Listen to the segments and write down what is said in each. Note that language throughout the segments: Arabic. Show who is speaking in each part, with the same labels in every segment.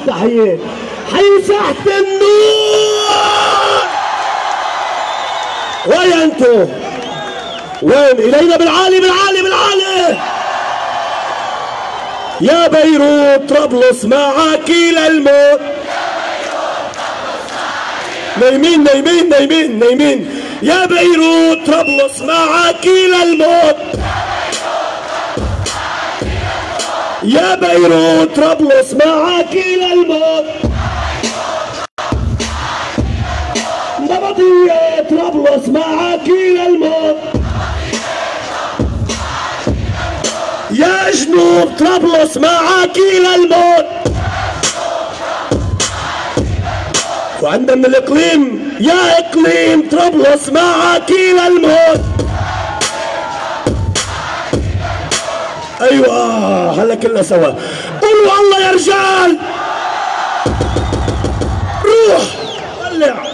Speaker 1: التحية. حي ساحة النور. ويا أنتوا وين؟ إلينا بالعالي بالعالي بالعالي. يا بيروت طرابلس معك للموت نايمين نايمين نايمين نايمين. يا بيروت طرابلس معك للموت يا بيروت طرابلس معك للموت نبضية طرابلس معك للموت يا جنوب طرابلس معك للموت وعندنا من الإقليم يا إقليم طرابلس معك للموت أيوه هلا كلنا سوا. قولوا الله يا رجال. روح ولع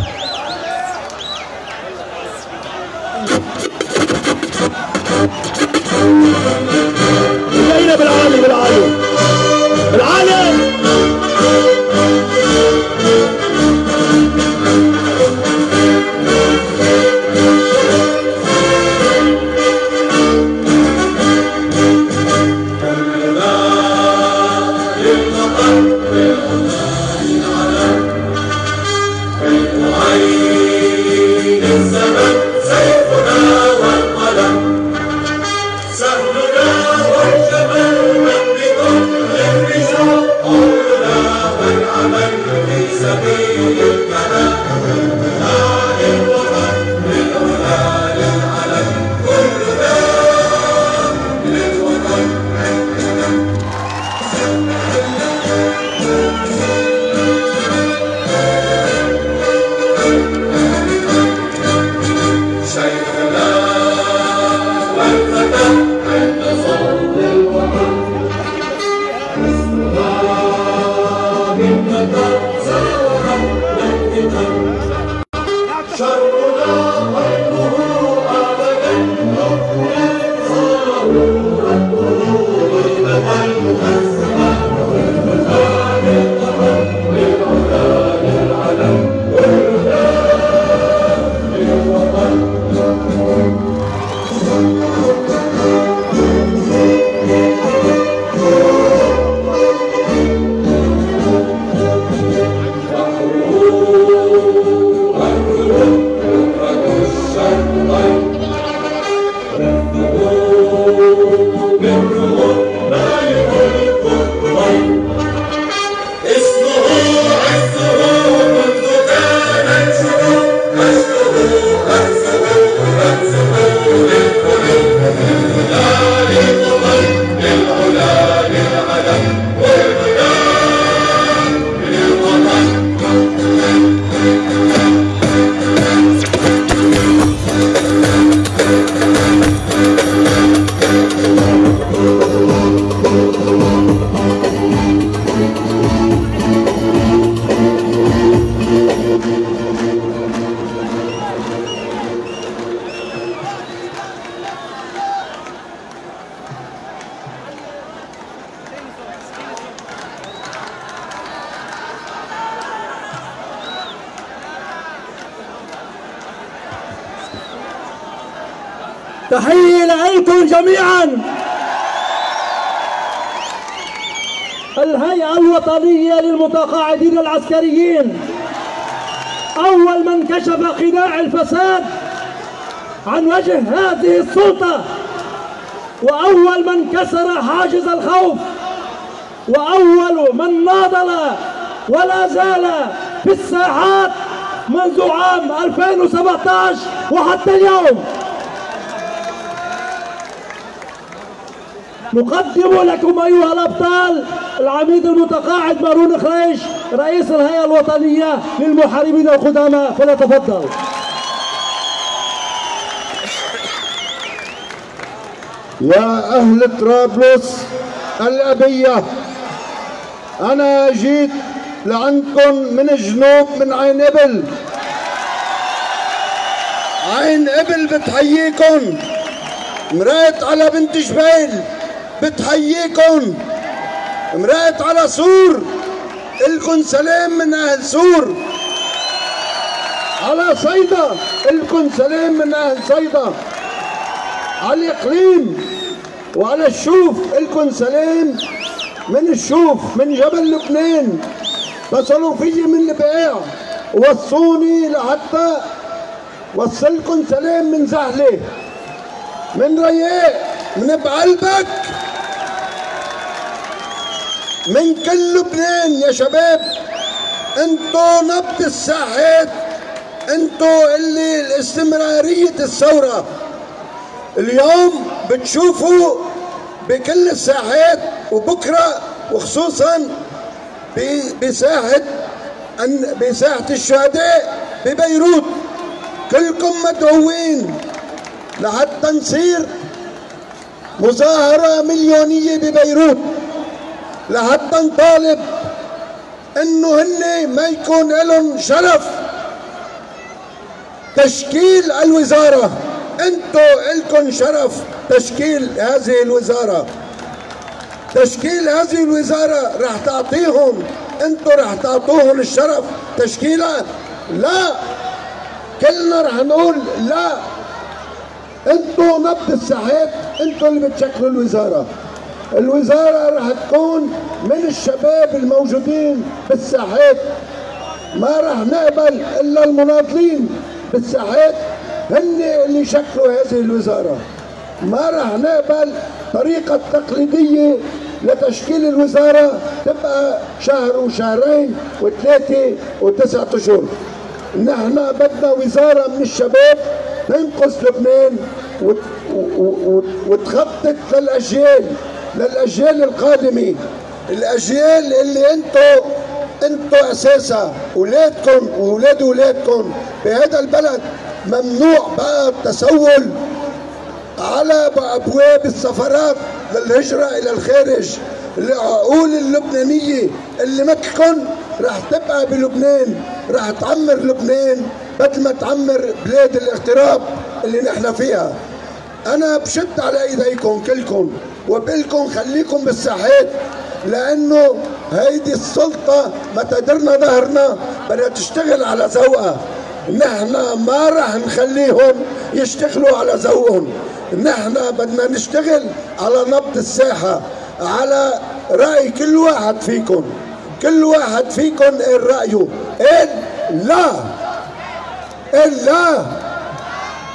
Speaker 2: العسكريين. أول من كشف خداع الفساد عن وجه هذه السلطة
Speaker 3: وأول من كسر حاجز الخوف وأول من ناضل ولا زال في الساحات منذ عام 2017 وحتى اليوم. نقدم لكم أيها الأبطال العميد المتقاعد مارون خريش رئيس الهيئة الوطنية للمحاربين القدامى فليتفضل
Speaker 4: يا أهل طرابلس الأبية أنا جيت لعندكم من الجنوب من عين إبل. عين إبل بتحييكم. مرقت على بنت جبيل بتحييكم. مرقت على سور الكن سلام من أهل سور. على صيدا الكن سلام من أهل صيدا. على الإقليم وعلى الشوف الكن سلام من الشوف من جبل لبنان. اتصلوا فيي من البقاع وصوني لحتى وصلكم سلام من زهلة من رياق من بعلبك من كل لبنان يا شباب انتو نبض الساحات انتو اللي استمرارية الثورة. اليوم بتشوفوا بكل الساحات وبكرة وخصوصا بساحة بساحة الشهداء ببيروت. كلكم مدعوين لحتى نصير مظاهرة مليونية ببيروت. لحتى نطالب إنه هن ما يكون لهم شرف. تشكيل الوزارة انتو إلكم شرف تشكيل هذه الوزارة. تشكيل هذه الوزارة راح تعطيهم انتو راح تعطوهم الشرف تشكيلها لا كلنا راح نقول لا. انتو نبض الساحات انتو اللي بتشكلوا الوزارة. الوزارة راح تكون من الشباب الموجودين بالساحات. ما راح نقبل إلا المناضلين بالساحات. هن اللي شكلوا هذه الوزارة. ما راح نقبل طريقة تقليدية لتشكيل الوزارة تبقى شهر وشهرين وثلاثة وتسعة أشهر. نحن بدنا وزارة من الشباب تنقذ لبنان وتخطط للأجيال. للأجيال القادمة الأجيال اللي أنتو أنتو أساسها أولادكم وأولاد أولادكم بهذا البلد ممنوع بقى التسول على أبواب السفرات للهجرة إلى الخارج. العقول اللبنانية اللي مككن رح تبقى بلبنان رح تعمر لبنان بدل ما تعمر بلاد الاغتراب اللي نحن فيها. أنا بشد على إيديكم كلكم. وبقلكم خليكم بالساحات لأنه هيدي السلطة ما تدرنا ظهرنا بدها تشتغل على ذوقها. نحن ما راح نخليهم يشتغلوا على ذوقهم. نحن بدنا نشتغل على نبض الساحة على رأي كل واحد فيكم. كل واحد فيكم قال رأيه؟ قال لا. قال لا.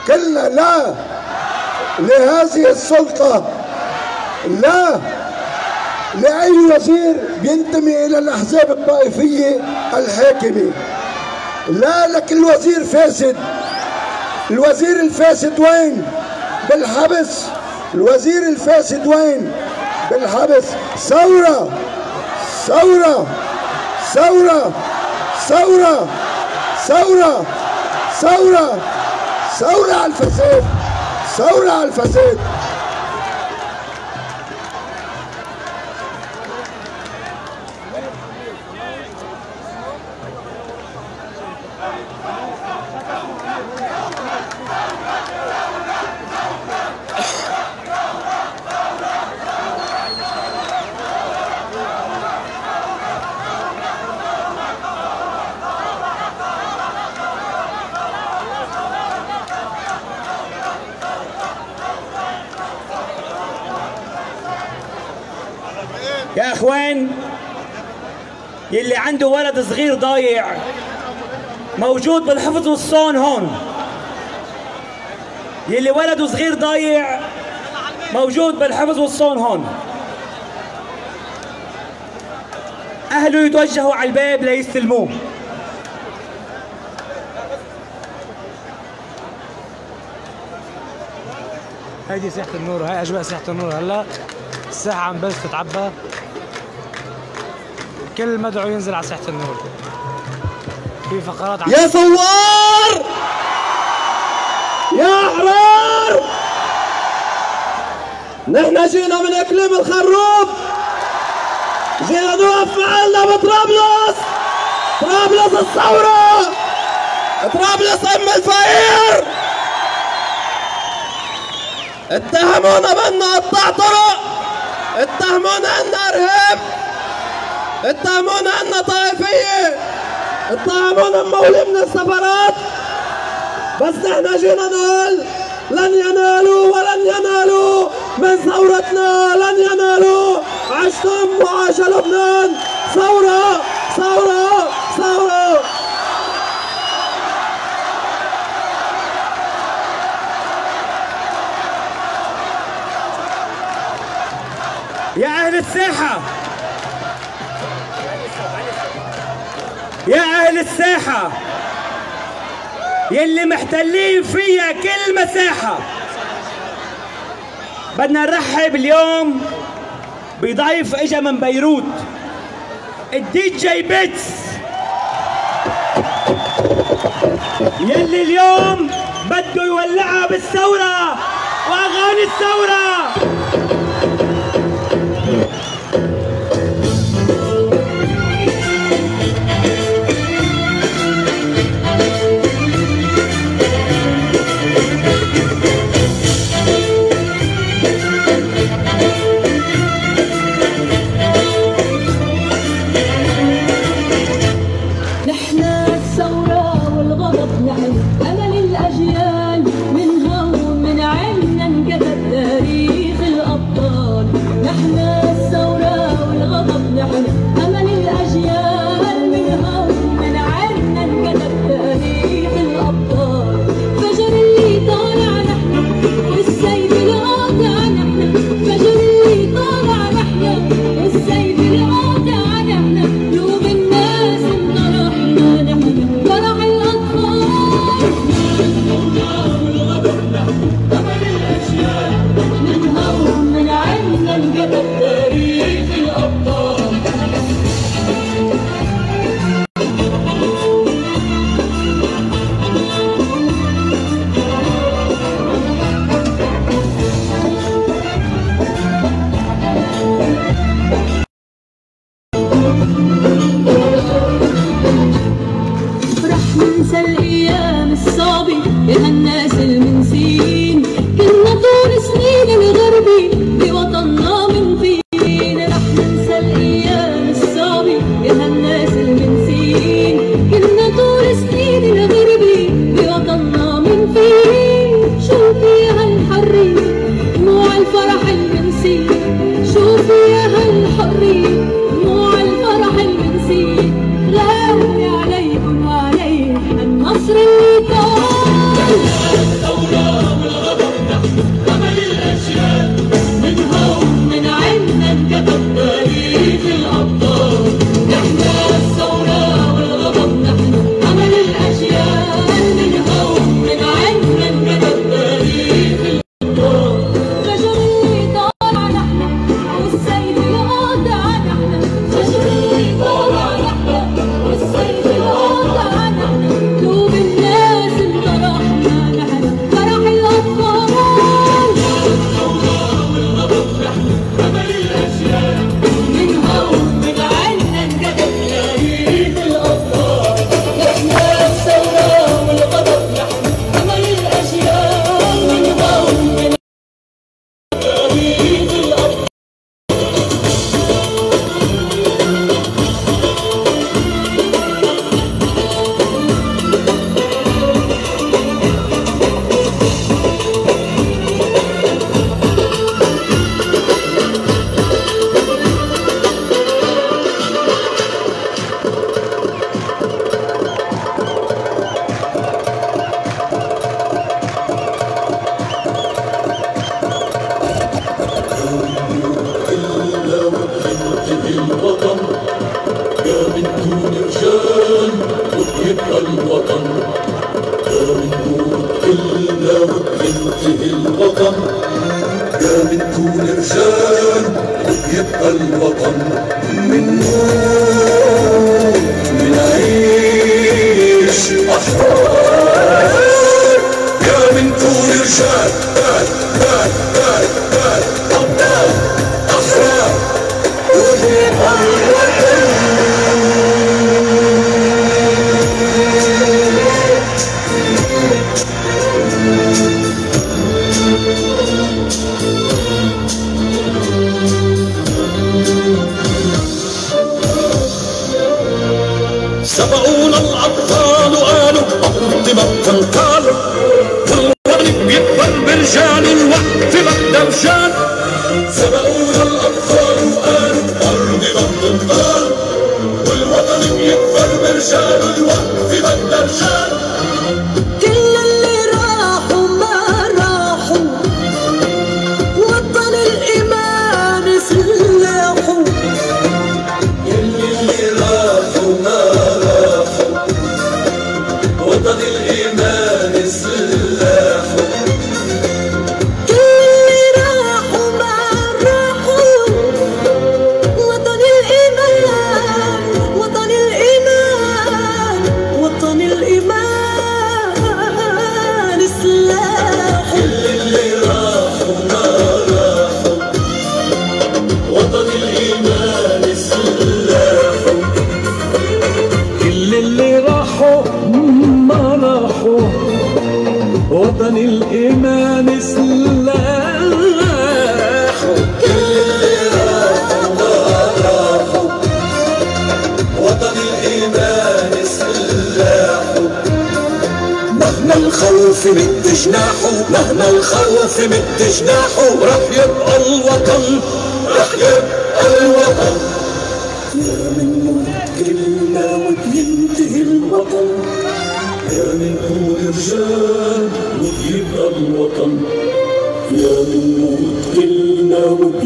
Speaker 4: كلنا لا لهذه السلطة. لا. لأي وزير بينتمي إلى الأحزاب الطائفية الحاكمة. لا لك الوزير فاسد. الوزير الفاسد وين؟ بالحبس. الوزير الفاسد وين؟ بالحبس. ثورة. ثورة. ثورة. ثورة. ثورة. ثورة. ثورة على الفساد. ثورة على الفساد
Speaker 5: يا اخوان يلي عنده ولد صغير ضايع. موجود بالحفظ والصون هون. يلي ولده صغير ضايع
Speaker 6: موجود بالحفظ والصون هون. أهله يتوجهوا على الباب ليستلموه
Speaker 2: هيدي ساحة النور هاي أجواء ساحة النور هلا. الساحة عم بلش تتعبى كل مدعو ينزل على ساحة النور. في فقرات
Speaker 1: يا ثوار يا أحرار! نحن جينا من إقليم الخروب جينا نوقف معنا بطرابلس طرابلس. الثورة. طرابلس أم الفقير. اتهمونا بان قطاع طرق. اتهمونا أن ارهاب اتهمونا أن طائفية. اتهمونا بمولي من السفرات. بس نحن جينا نقول لن ينالوا ولن ينالوا. من ثورتنا لن ينالوا. عشتم وعاش لبنان. ثورة ثورة ثورة.
Speaker 6: يا أهل الساحة يا أهل الساحة يلي محتلين فيها كل مساحة. بدنا نرحب اليوم بضيف إجا من بيروت الدي جي بيتس. يلي اليوم بده يولعها بالثورة وأغاني الثورة.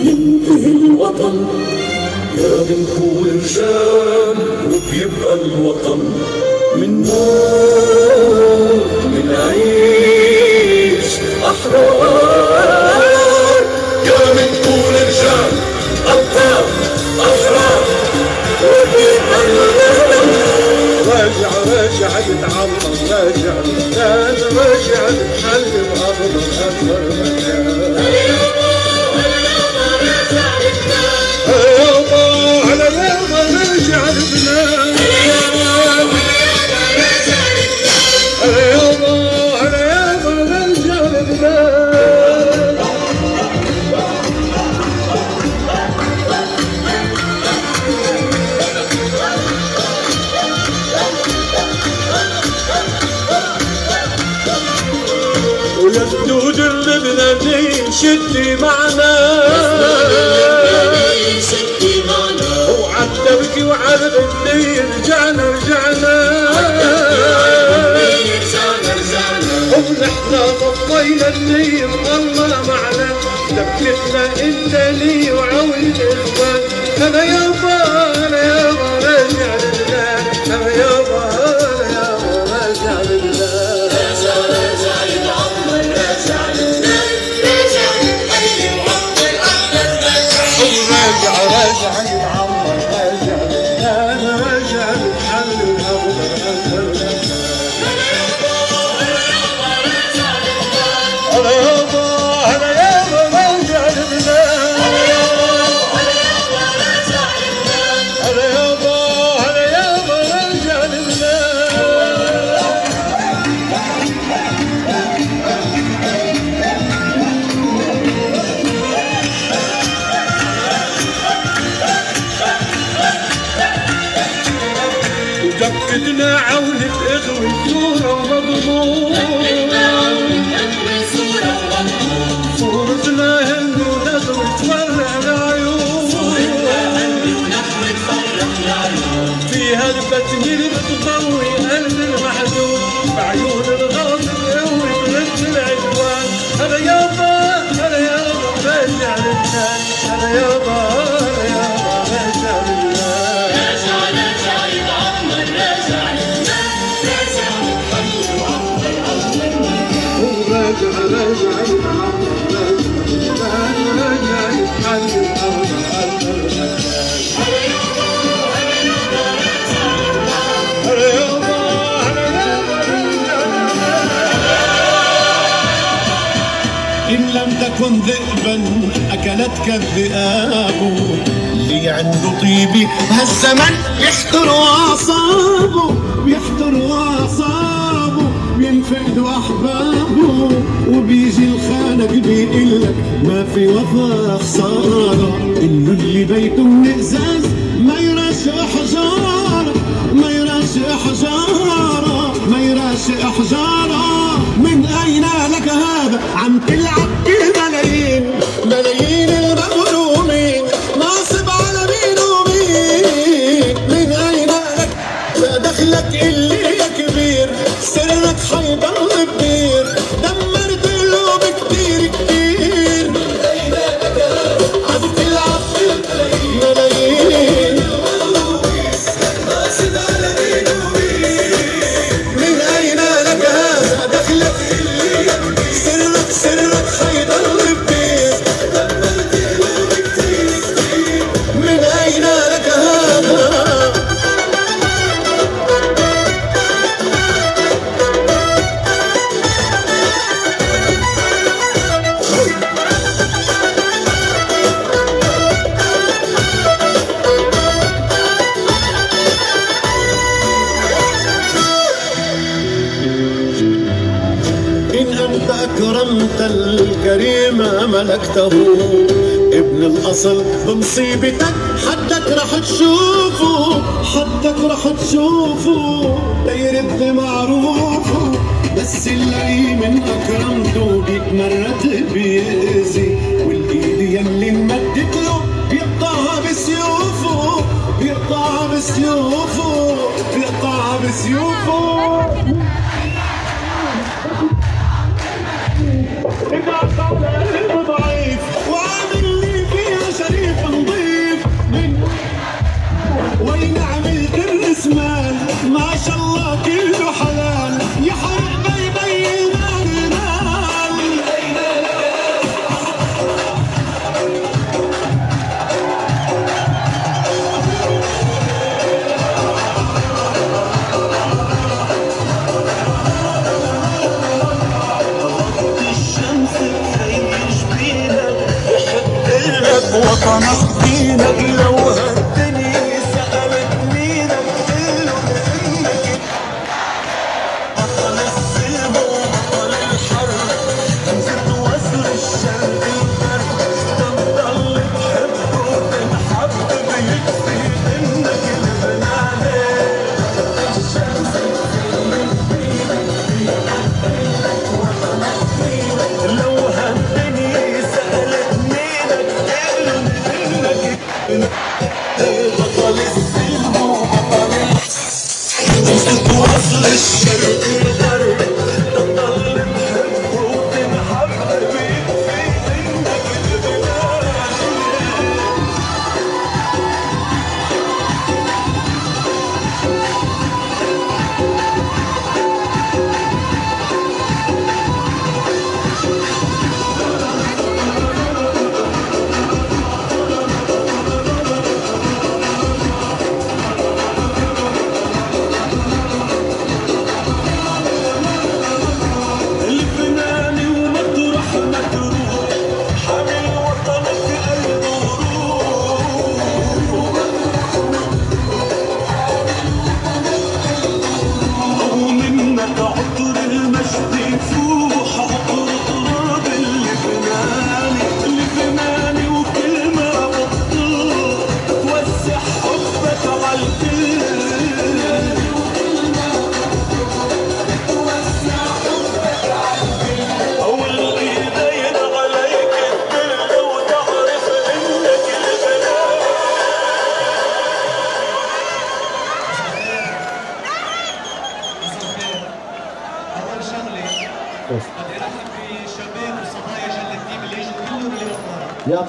Speaker 7: ينتهي الوطن. يا ينكو رجال وبيبقى الوطن. من موت من عيش أحرار. يا منكو رجال أبطال أحرار وبيبقى الوطن.
Speaker 8: راجع راجع بتعمر راجع. كان راجع تحلم أفضل أكبر مكان والنيم الله معلم دبلتنا انت لي
Speaker 9: وعاود يكن ذئبا أكلتك الذئاب. اللي عنده طيبة هالزمن يحتر أعصابه بيحتر أعصابه بينفقدوا أحبابه. وبيجي الخانق بيقلك ما في وفاء خسارة. إنه اللي بيته من إزاز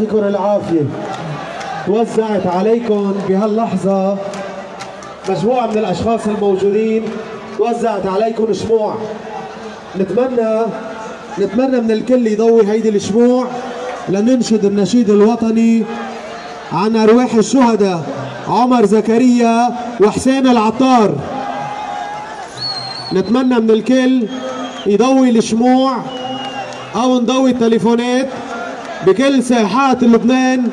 Speaker 10: يعطيكم العافية. وزعت عليكم بهاللحظة مجموعة من الأشخاص الموجودين. وزعت عليكم شموع. نتمنى
Speaker 6: نتمنى من الكل يضوي هيدي الشموع لننشد النشيد الوطني عن أرواح الشهداء عمر زكريا وحسين العطار. نتمنى من الكل يضوي الشموع أو نضوي التليفونات. بكل ساحات لبنان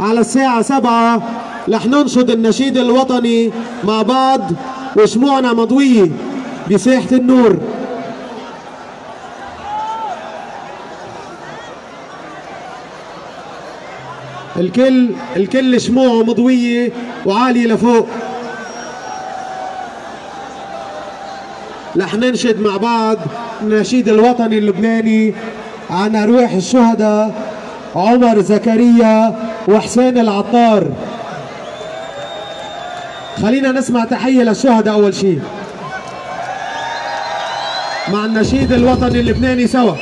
Speaker 6: على الساعة سبعة رح ننشد النشيد الوطني مع بعض وشموعنا مضوية بساحة النور. الكل الكل شموعه مضوية وعالية لفوق. رح ننشد مع بعض النشيد الوطني اللبناني عن أرواح الشهداء عمر زكريا وحسين العطار. خلينا نسمع تحية للشهداء أول شيء. مع النشيد الوطني اللبناني سوا.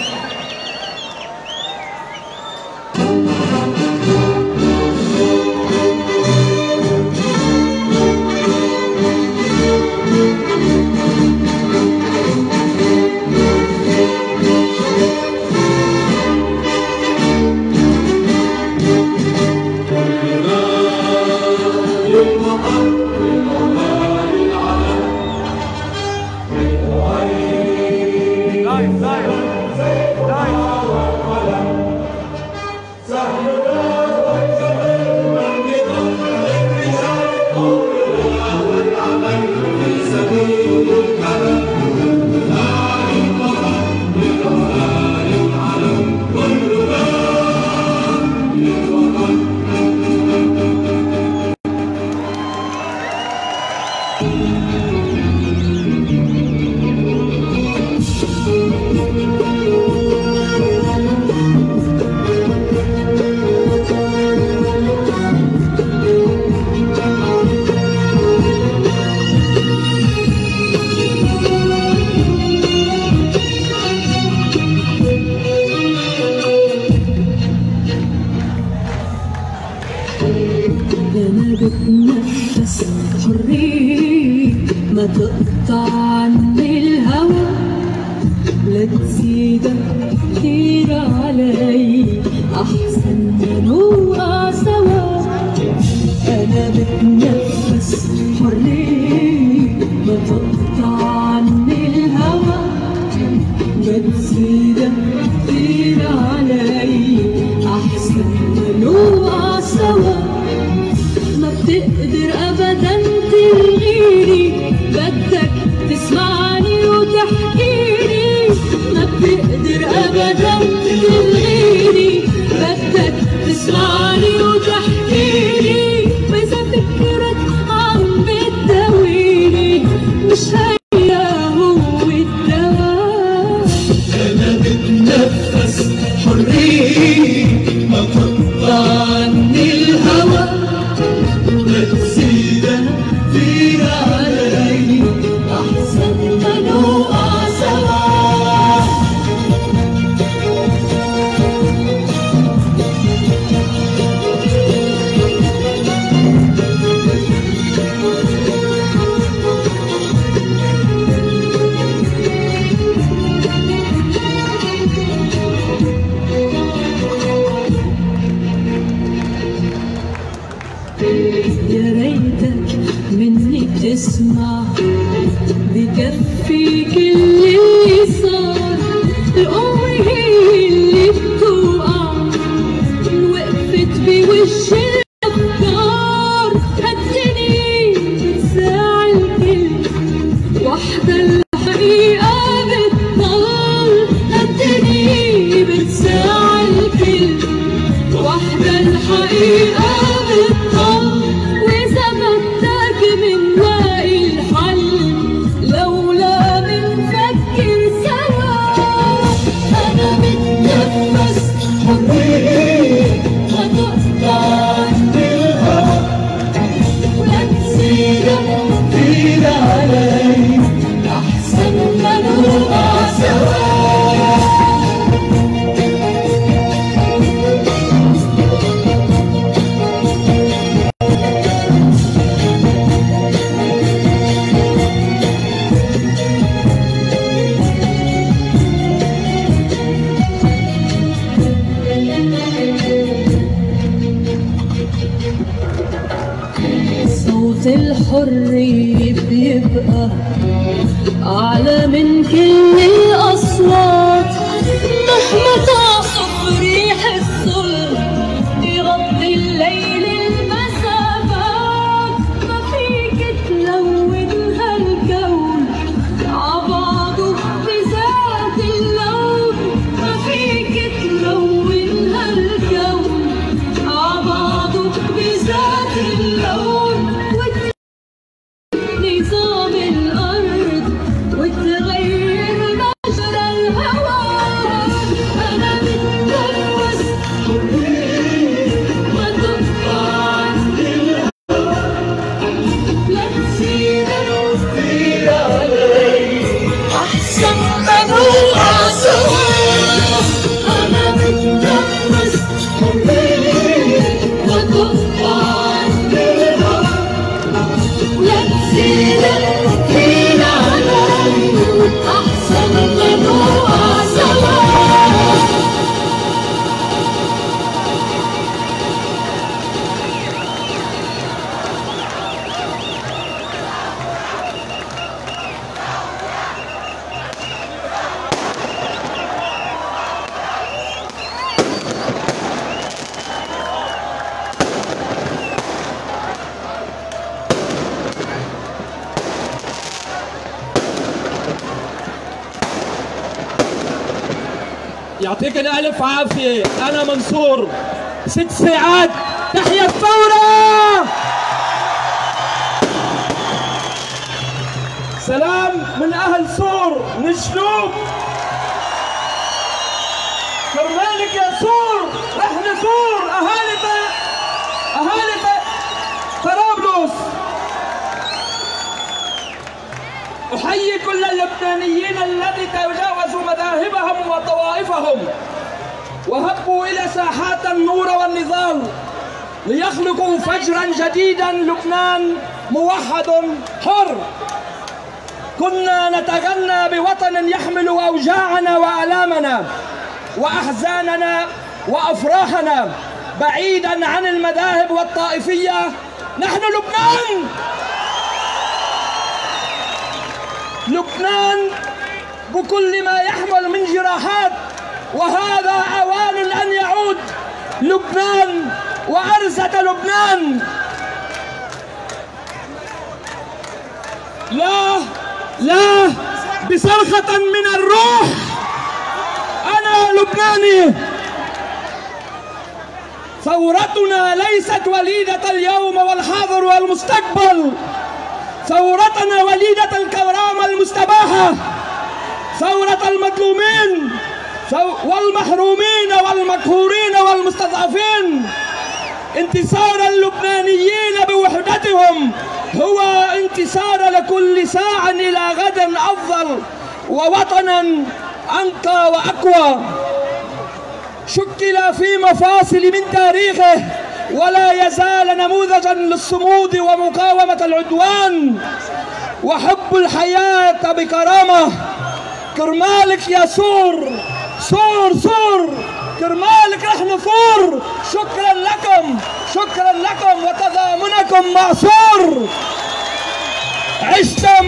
Speaker 2: يعطيك الألف عافية. أنا منصور. ست ساعات. تحيا الثورة! سلام من أهل صور من الجنوب كرمالك يا صور إحنا صور أهالي ط- طرابلس. أحيي كل اللبنانيين الذي تجاوزوا مذاهبهم وطوائفهم وهبوا إلى ساحات النور والنضال ليخلقوا فجرا جديدا لبنان موحد حر. كنا نتغنى بوطن يحمل أوجاعنا وآلامنا وأحزاننا وأفراحنا بعيدا عن المذاهب والطائفية. نحن لبنان! لبنان! بكل ما يحمل من جراحات وهذا أوان أن يعود لبنان وأرزة لبنان. لا لا بصرخة من الروح أنا لبناني. ثورتنا ليست وليدة اليوم والحاضر والمستقبل. ثورتنا وليدة الكرامة المستباحة. ثورة المظلومين والمحرومين والمقهورين والمستضعفين انتصار اللبنانيين بوحدتهم هو انتصار لكل ساع إلى غد أفضل ووطنا أنقى وأقوى. شكل في مفاصل من تاريخه ولا يزال نموذجا للصمود ومقاومة العدوان وحب الحياة بكرامة كرمالك يا سور. سور سور. كرمالك نحن فور. شكرا لكم شكرا لكم وتضامنكم مع سور. عشتم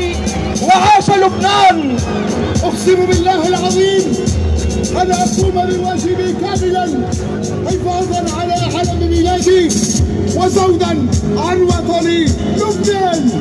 Speaker 2: وعاش لبنان.
Speaker 11: أقسم بالله العظيم أن أقوم بواجبي كاملا حفاظا على علم بلادي وزودا عن وطني لبنان.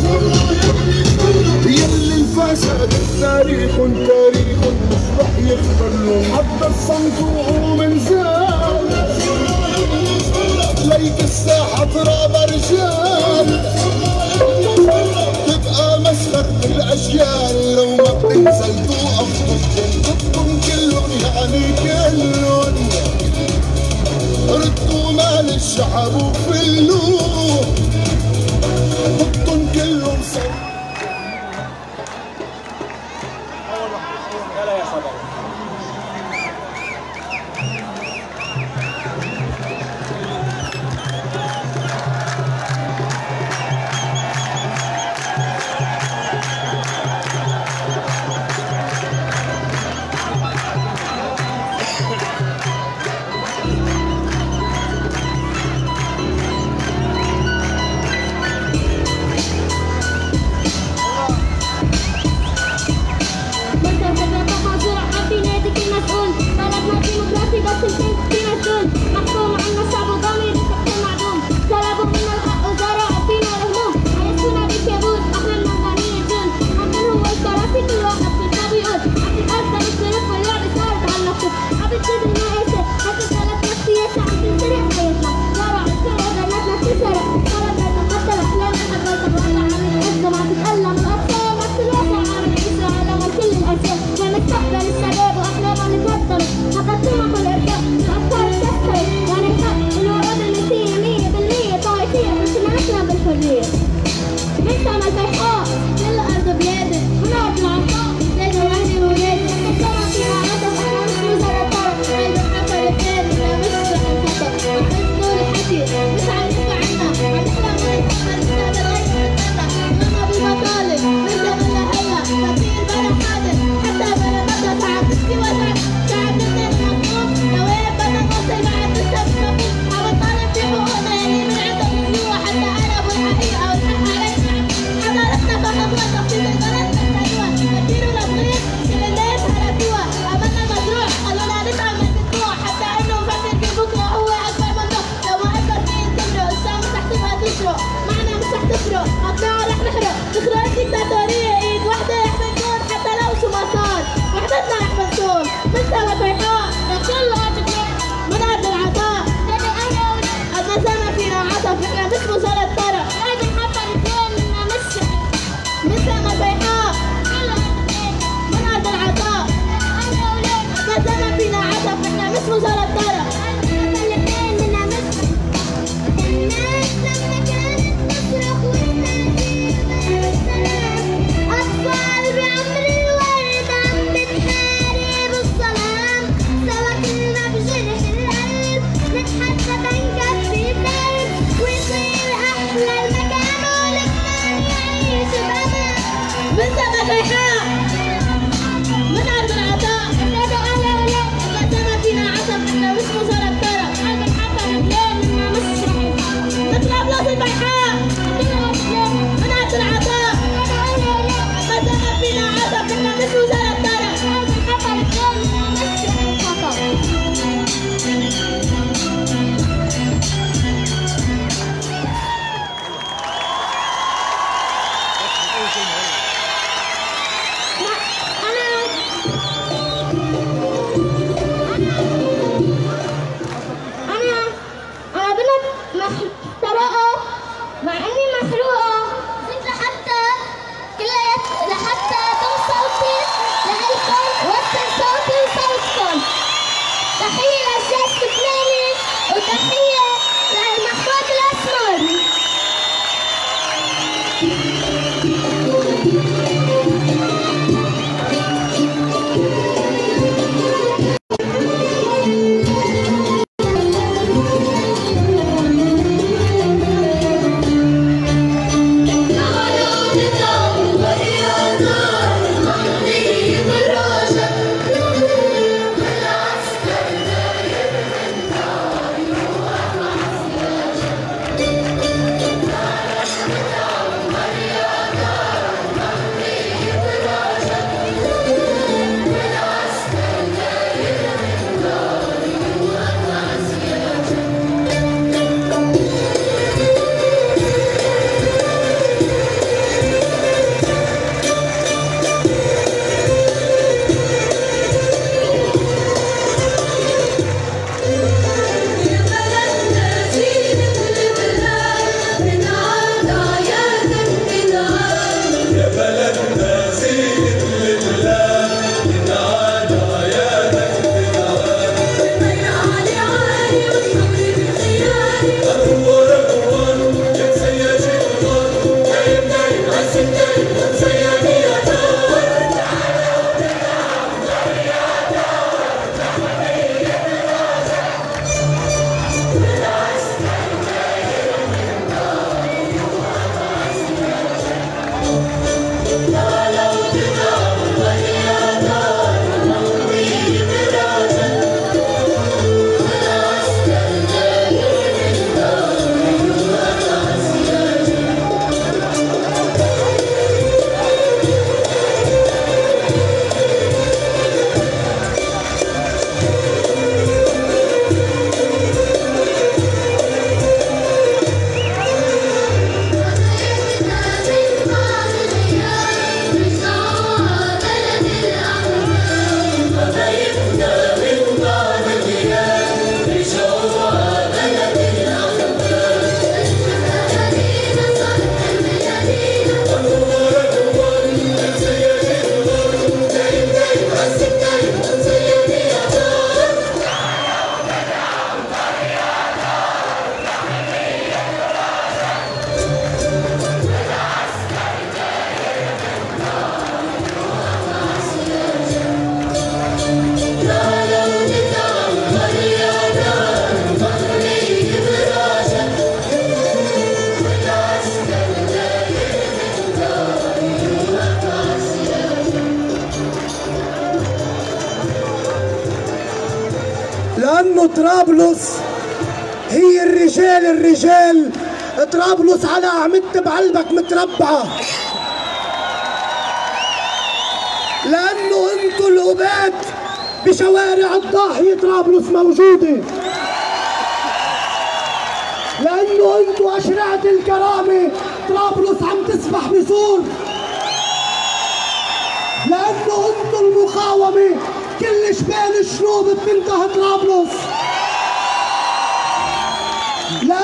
Speaker 11: الفساد تاريخ تاريخ مش رح يختلهم حتى الصمت وعوم زال ليك الساحة تراب رجال. تبقى مسخرة الأجيال. لو ما بتنزل توقف ضدهم ضدهم كلهم يعني كلهم. ردوا مال الشعب وفلوه ضدهم
Speaker 12: الصيف
Speaker 5: يلا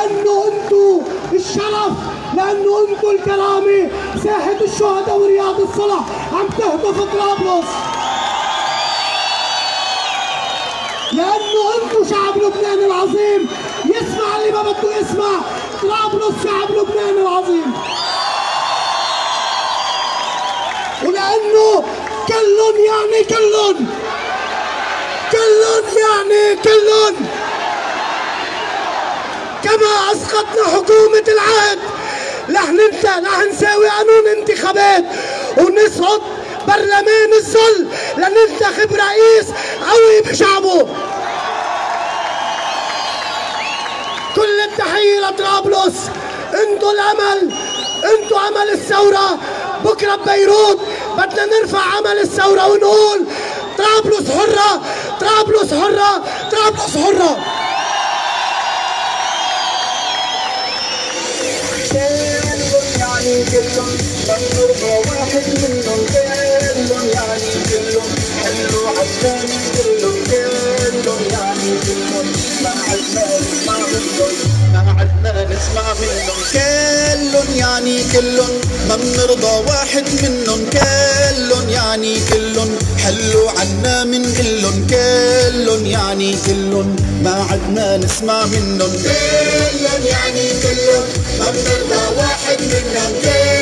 Speaker 1: لأنه أنتوا الشرف لأنه أنتوا الكرامة ساحة الشهداء ورياض الصلح عم تهدف طرابلس. لأنه أنتوا شعب لبنان العظيم. يسمع اللي ما بده يسمع. طرابلس شعب لبنان العظيم. ولأنه كلن يعني كلن كلن يعني كلن كما أسقطنا حكومة العهد. رح ننسى رح نساوي قانون انتخابات ونسقط برلمان الذل لننتخب رئيس قوي بشعبه. كل التحية لطرابلس. أنتوا الأمل أنتوا أمل الثورة. بكرة ببيروت بدنا نرفع أمل الثورة ونقول طرابلس حرة طرابلس حرة طرابلس حرة.
Speaker 13: يعني كلهم بنرضى واحد منهم كلهم. يعني كلهم حلوا عشان كلهم كلهم يعني كلهم. ما عدنا نسمع منهم ما عدنا نسمع منهم كلهم. يعني كلهم ما بنرضى واحد منهم كلهم. يعني كلهم حلوا عنا من كلهم. كلهم يعني كلهم ما عدنا نسمع منهم كلهم. يعني كلهم ما بنرضى واحد منهم كلهم.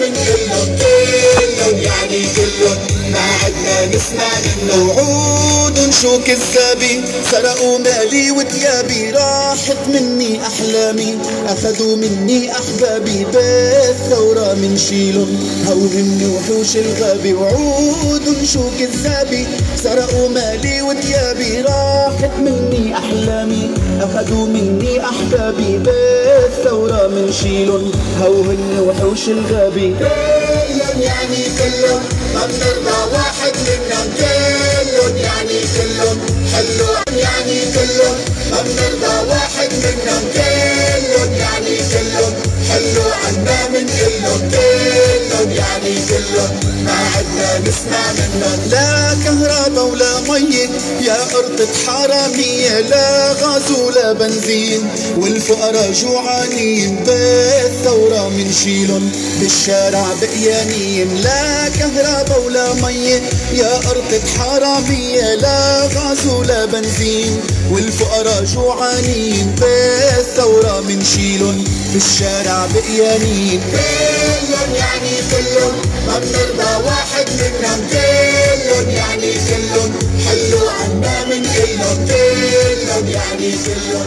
Speaker 13: من كلهم كلهم يعني كلهم ما عدنا نسمع منهم وعود شو كذابي سرقوا مالي وثيابي راحت مني أحلامي أخذوا مني احبابي بالثوره من شيلهم هوهن وحوش الغابي وعود شو كذابي سرقوا مالي وثيابي راحت مني أحلامي أخذوا مني احبابي بالثوره من شيلهم هوهن وحوش الغابي كلهم يعني كلهم ما بنرضى واحد منهم كلهم يعني كلهم حلوا يعني كلهم ما بنرضى واحد منهم كلهم يعني كلهم حلوا عنا كلهم كلهم يعني كلهم ما عدنا نسمع منهم لا كهرباء ولا مية يا أرض حرامية لا غاز ولا بنزين. والفقراء جوعانين بالثورة منشيلن بالشارع بقيانين لا كهرباء ولا مية يا أرض حرامية لا غاز ولا بنزين. والفقراء جوعانين بالثورة منشيلن بالشارع بقيانين كلهم يعني كلهم ما بنرضى واحد منهم. كلهم يعني كلهم حلوا عنا من كلهم. كلهم يعني كلهم.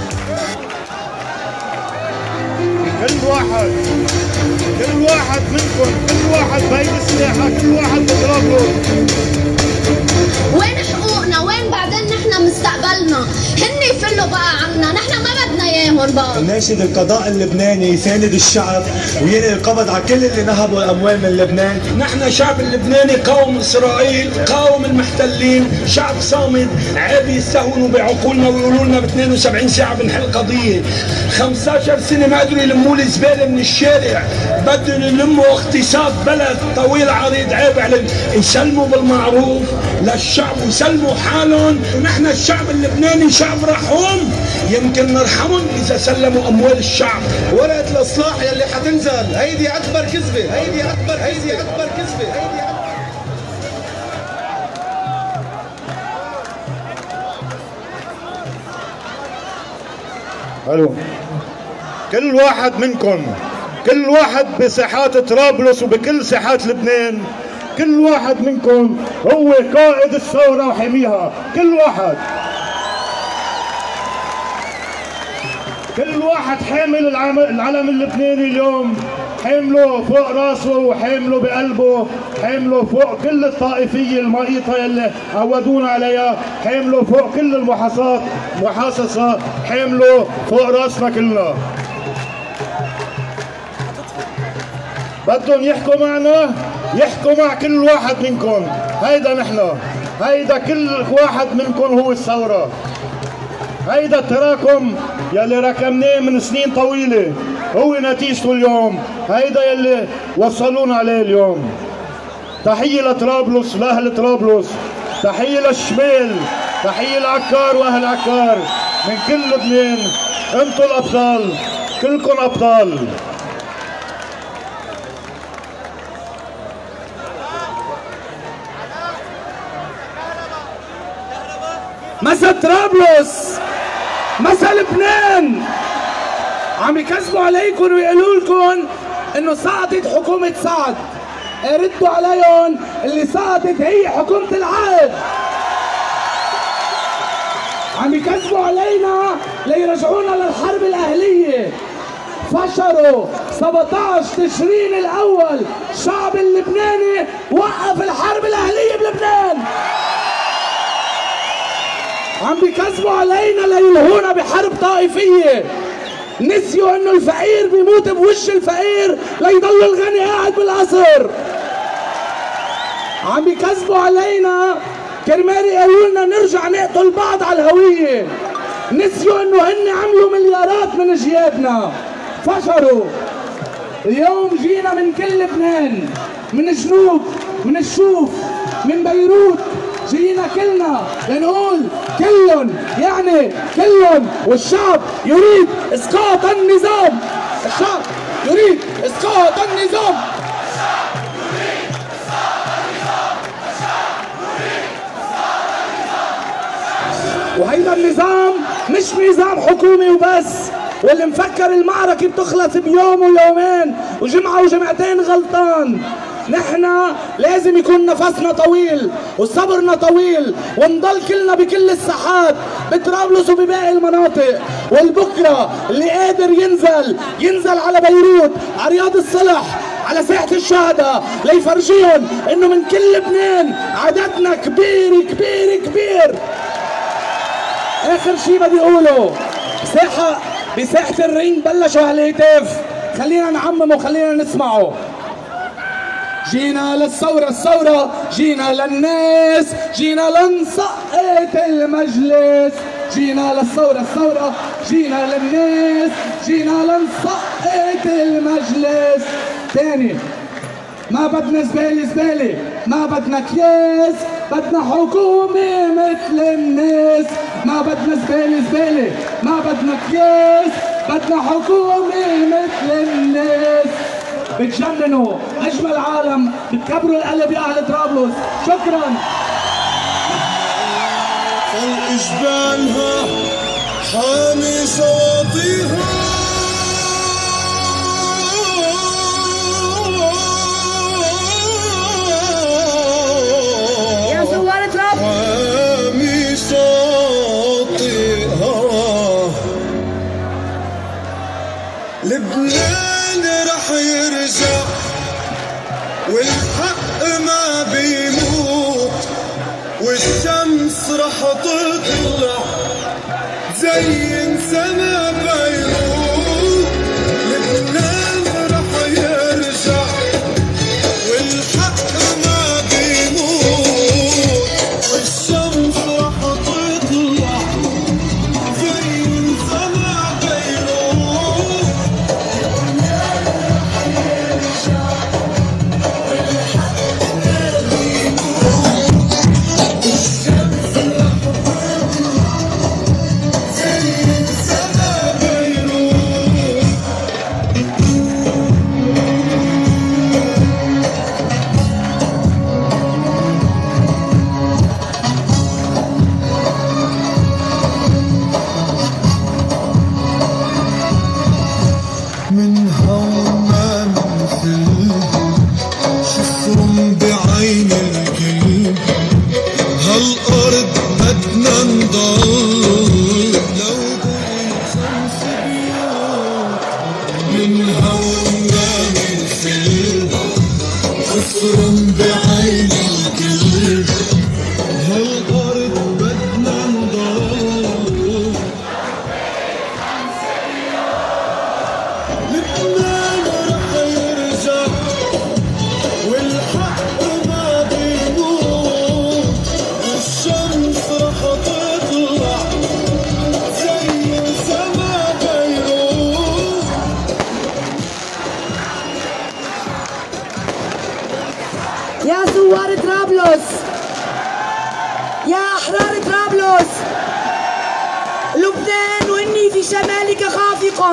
Speaker 14: كل واحد كل واحد منكم كل واحد بهيدي الساحة كل واحد بضربه
Speaker 12: وين حقوقنا؟ وين بعدين نحن مستقبلنا؟ هن يفلوا بقى عنا. نحن ما بدنا إياهم بقى
Speaker 15: ناشد القضاء اللبناني يساند الشعب وينقل القبض على كل اللي نهبوا الأموال من لبنان.
Speaker 2: نحن الشعب اللبناني قاوم إسرائيل قاوم المحتلين. شعب صامد عيب يستهونوا بعقولنا ويقولوا لنا ب 72 ساعة بنحل قضية. 15 سنة ما قدروا يلموا لي زبالة من الشارع. بدهم يلموا اقتصاد بلد طويل عريض عيب عليهم. يسلموا بالمعروف. للشعب ويسلموا حالهم ونحن الشعب اللبناني شعب رحوم. يمكن نرحمهم إذا سلموا أموال الشعب.
Speaker 11: ورقه الإصلاح يلي حتنزل. هيدي أكبر كذبة. هيدي أكبر هيدي أكبر كذبة. هيدي أكبر.
Speaker 14: حلو كل واحد منكم كل واحد بساحات طرابلس وبكل ساحات لبنان كل واحد منكم هو قائد الثورة وحاميها كل واحد. كل واحد حامل العلم اللبناني اليوم.
Speaker 16: حمله فوق راسه وحمله بقلبه. حمله فوق كل الطائفية المقيطة يلي عودونا عليها. حمله فوق كل المحاصات محاصصة. حمله فوق راسنا كلنا. بدهم يحكوا معنا؟ يحكوا مع كل واحد منكم. هيدا نحن. هيدا كل واحد منكم هو الثورة. هيدا التراكم يلي ركمناه من سنين طويلة. هو نتيجته اليوم. هيدا يلي وصلونا عليه اليوم. تحية لطرابلس لأهل طرابلس. تحية للشمال. تحية لعكار وأهل عكار من كل لبنان. أنتم الأبطال. كلكم أبطال.
Speaker 2: مسا طرابلس. مسا لبنان. عم يكذبوا عليكم ويقولوا لكم إنه سقطت حكومة سعد. ردوا عليهم اللي سقطت هي حكومة العهد. عم يكذبوا علينا ليرجعونا للحرب الأهلية. فشروا 17 تشرين الأول الشعب اللبناني وقف الحرب الأهلية بلبنان. عم بيكذبوا علينا ليلهونا بحرب طائفية. نسيوا إنه الفقير بيموت بوش الفقير ليضل الغني قاعد بالقصر. عم بيكذبوا علينا. كرمال يقولوا لنا نرجع نقتل بعض على الهوية. نسيوا إنه هن عملوا مليارات من جيابنا. فشروا. اليوم جينا من كل لبنان من الجنوب من الشوف من بيروت. جينا كلنا لنقول كلهم يعني كلهم والشعب يريد إسقاط النظام. الشعب يريد إسقاط النظام. وهيدا النظام مش نظام حكومي وبس واللي مفكر المعركة بتخلص بيوم ويومين وجمعة وجمعتين غلطان. نحن لازم يكون نفسنا طويل وصبرنا طويل ونضل كلنا بكل الساحات بطرابلس وبباقي المناطق. والبكرة اللي قادر ينزل ينزل على بيروت على رياض الصلح على ساحة الشهداء ليفرجيهم إنه من كل لبنان عددنا كبير كبير كبير. آخر شيء بدي أقوله ساحة بساحة الرينج بلشوا هالهتاف. خلينا نعمم وخلينا نسمعه. جينا للثورة الثورة جينا للناس جينا لنسقط المجلس. جينا للثورة الثورة جينا للناس جينا لنسقط المجلس. تاني ما بدنا زبالة زبالة. ما بدنا اكياس بدنا حكومة مثل الناس. ما بدنا زبالة زبالة. ما بدنا اكياس بدنا حكومة مثل الناس. بتجننوا. اجمل عالم بتكبروا القلب يا أهل طرابلس. شكرا.
Speaker 11: جبالها حامي سواطيها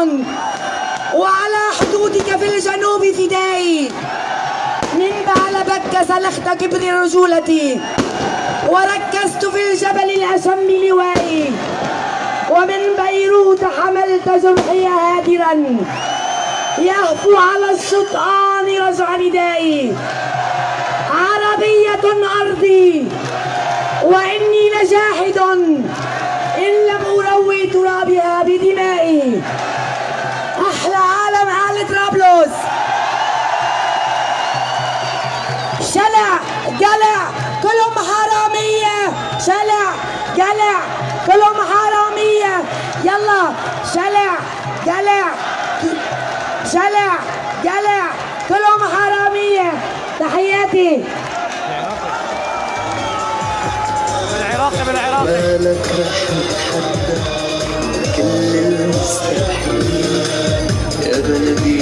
Speaker 6: خافق وعلى حدودك في الجنوب فدائي. من بعلبك سلخت كبر رجولتي وركزت في الجبل الأشم لوائي. ومن بيروت حملت جرحي هادرا. يهفو على الشطآن رجع ندائي. عربية أرضي. وإني لجاحد إن لم أروي ترابها بدمائي. طرابلس شلع قلع كلهم حرامية شلع قلع كلهم حرامية يلا شلع قلع شلع قلع كلهم حرامية تحياتي
Speaker 17: بالعراقي بالعراقي
Speaker 13: بالك رح نتحدى كل المستحيل يا بلدي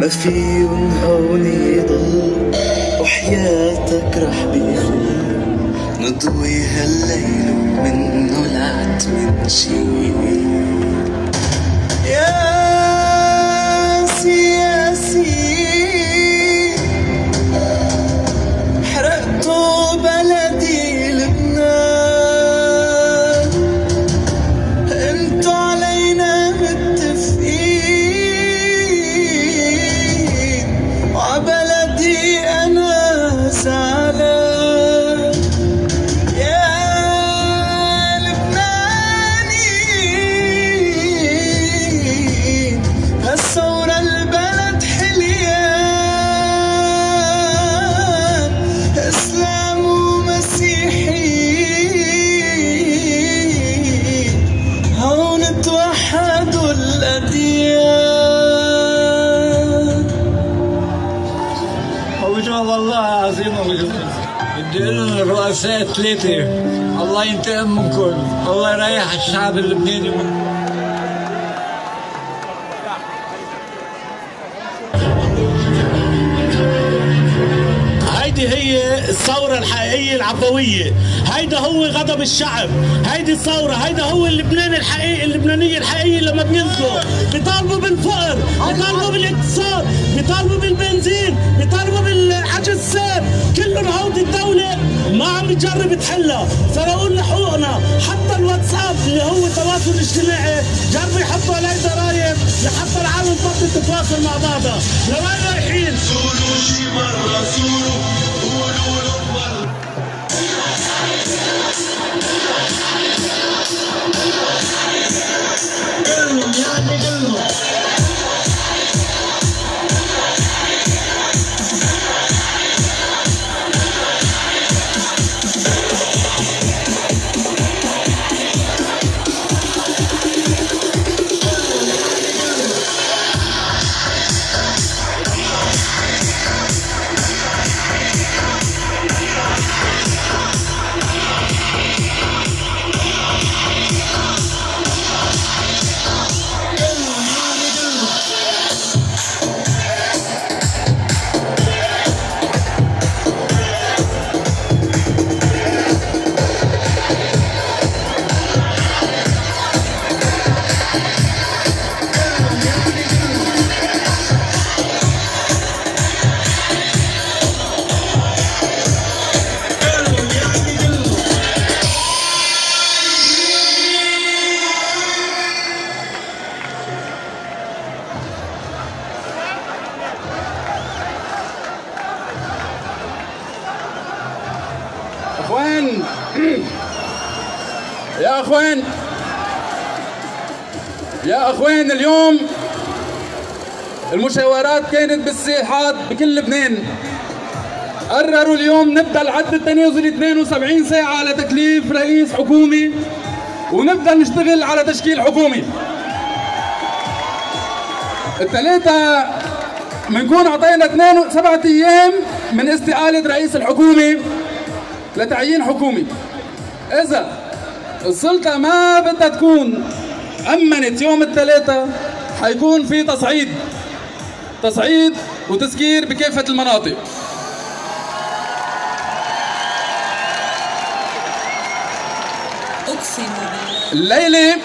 Speaker 13: ما فيهم هون يضل وحياتك رح بيخلي نضوي هالليل ومنه العتمة نشيل
Speaker 18: الرؤساء الثلاثة الله ينتقم منكم الله يريح الشعب اللبناني
Speaker 19: هيدي هي الثورة الحقيقية العفوية. هيدا هو غضب الشعب. هيدي الثورة هيدا هو اللبنان الحقيقي اللبنانية الحقيقية لما بينزلوا بيطالبوا بالفقر بيطالبوا بالاقتصاد بيطالبوا بالبنزين بيطالبوا بالعجز السير. كلهم هودي الدولة ما عم بتجرب تحلها. سرقوا لنا حقوقنا. حتى الواتساب اللي هو التواصل الاجتماعي جربوا يحطوا عليه ضرائب لحتى العالم تبطل تتواصل مع بعضها. لوين رايحين؟
Speaker 7: زوروا شي مرة زوروا قولوا له مرة
Speaker 20: يا أخوان. يا أخوان اليوم المشاورات كانت بالساحات بكل لبنان. قرروا اليوم نبدأ العد التنازلي 72 ساعة على تكليف رئيس حكومي ونبدأ نشتغل على تشكيل حكومي. الثلاثه بنكون أعطينا اثنين سبعة أيام من استقالة رئيس الحكومة لتعيين حكومي. إذا السلطة ما بدها تكون أمنت يوم الثلاثاء حيكون في تصعيد تصعيد وتسكير بكافة المناطق. الليلة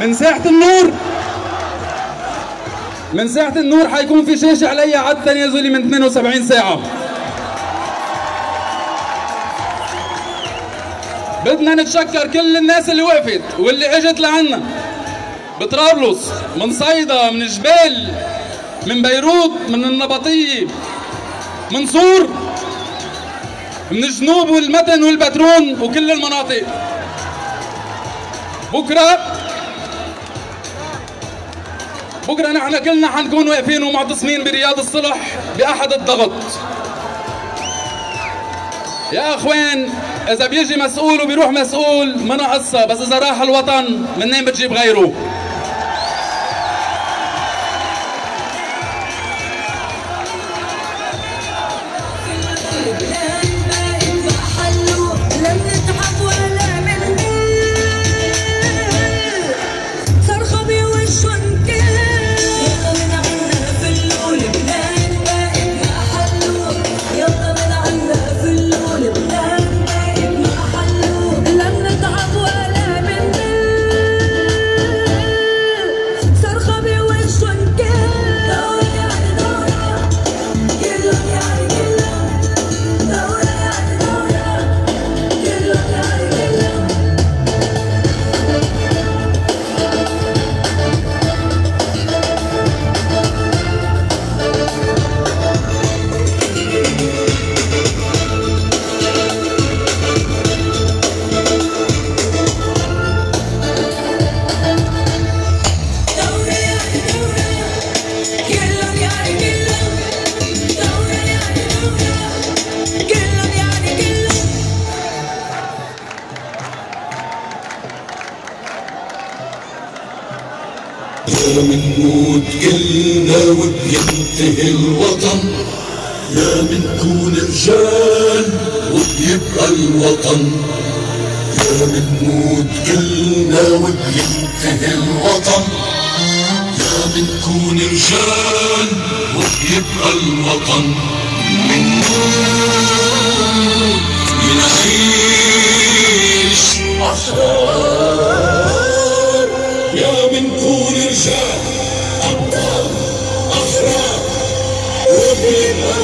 Speaker 20: من ساحة النور. من ساحة النور حيكون في شاشة عليها عد تنازلي من 72 ساعة. بدنا نتشكر كل الناس اللي وقفت واللي إجت لعنا. بطرابلس من صيدا من جبال من بيروت من النبطية من صور من الجنوب والمتن والبترون وكل المناطق. بكرة بكره نحن كلنا حنكون واقفين ومعتصمين برياض الصلح بأحد الضغط. يا أخوان إذا بيجي مسؤول وبيروح مسؤول ما قصة بس إذا راح الوطن منين بتجيب غيره؟
Speaker 7: وبيبقى الوطن بنموت بنعيش أحرار يا بنكون رجال أبطال أحرار وبيبقى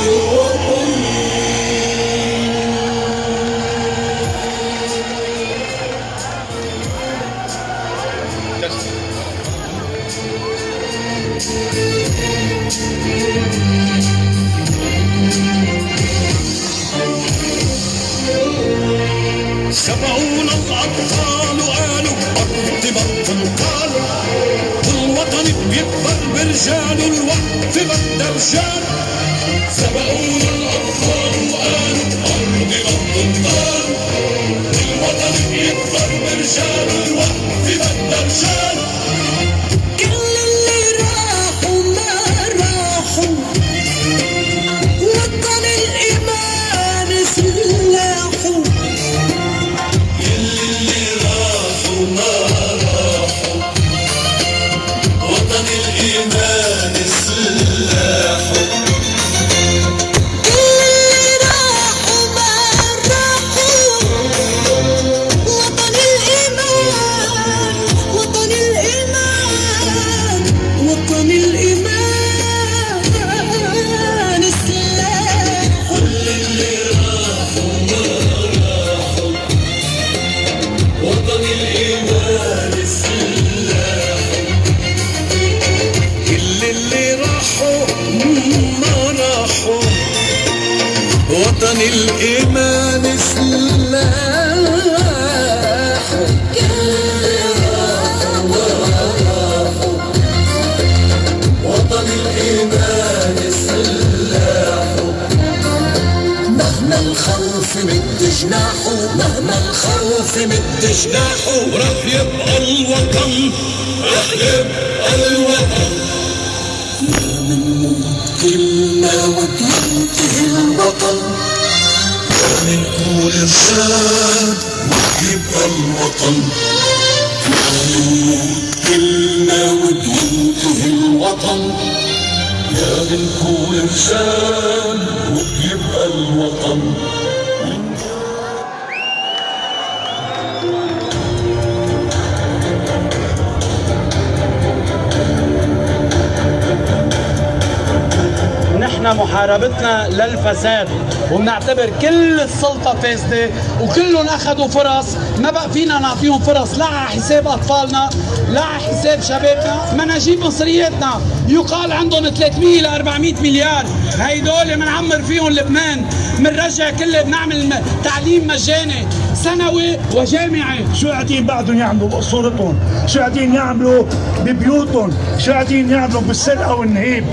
Speaker 21: فاسدة وكلهم أخذوا فرص. ما بقى فينا نعطيهم فرص. لا على حساب أطفالنا لا على حساب شبابنا. مناجيب مصرياتنا. يقال عندهم 300 ل 400 مليار. هيدول بنعمر فيهم لبنان. بنرجع كل بنعمل تعليم مجاني. ثانوي وجامعي.
Speaker 14: شو قاعدين بعدهم يعملوا بقصورتهم شو قاعدين يعملوا ببيوتهم؟ شو قاعدين يعملوا بالسرقة والنهيب؟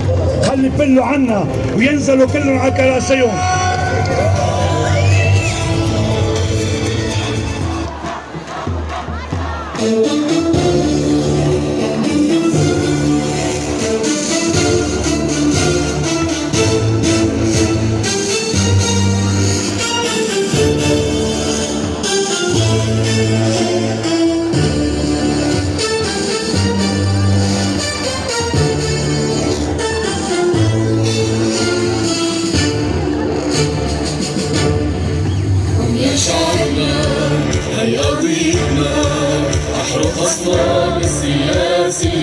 Speaker 14: خلي يفلوا عنا وينزلوا كلهم على كراسيهم.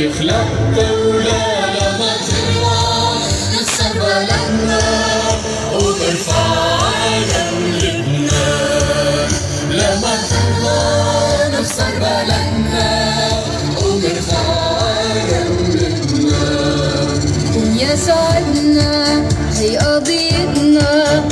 Speaker 7: السياسي اللي خلق دولة لما تطلع نكسر بلدنا نكسر بلدنا ونرفع
Speaker 9: يا سعدنا هي قضيتنا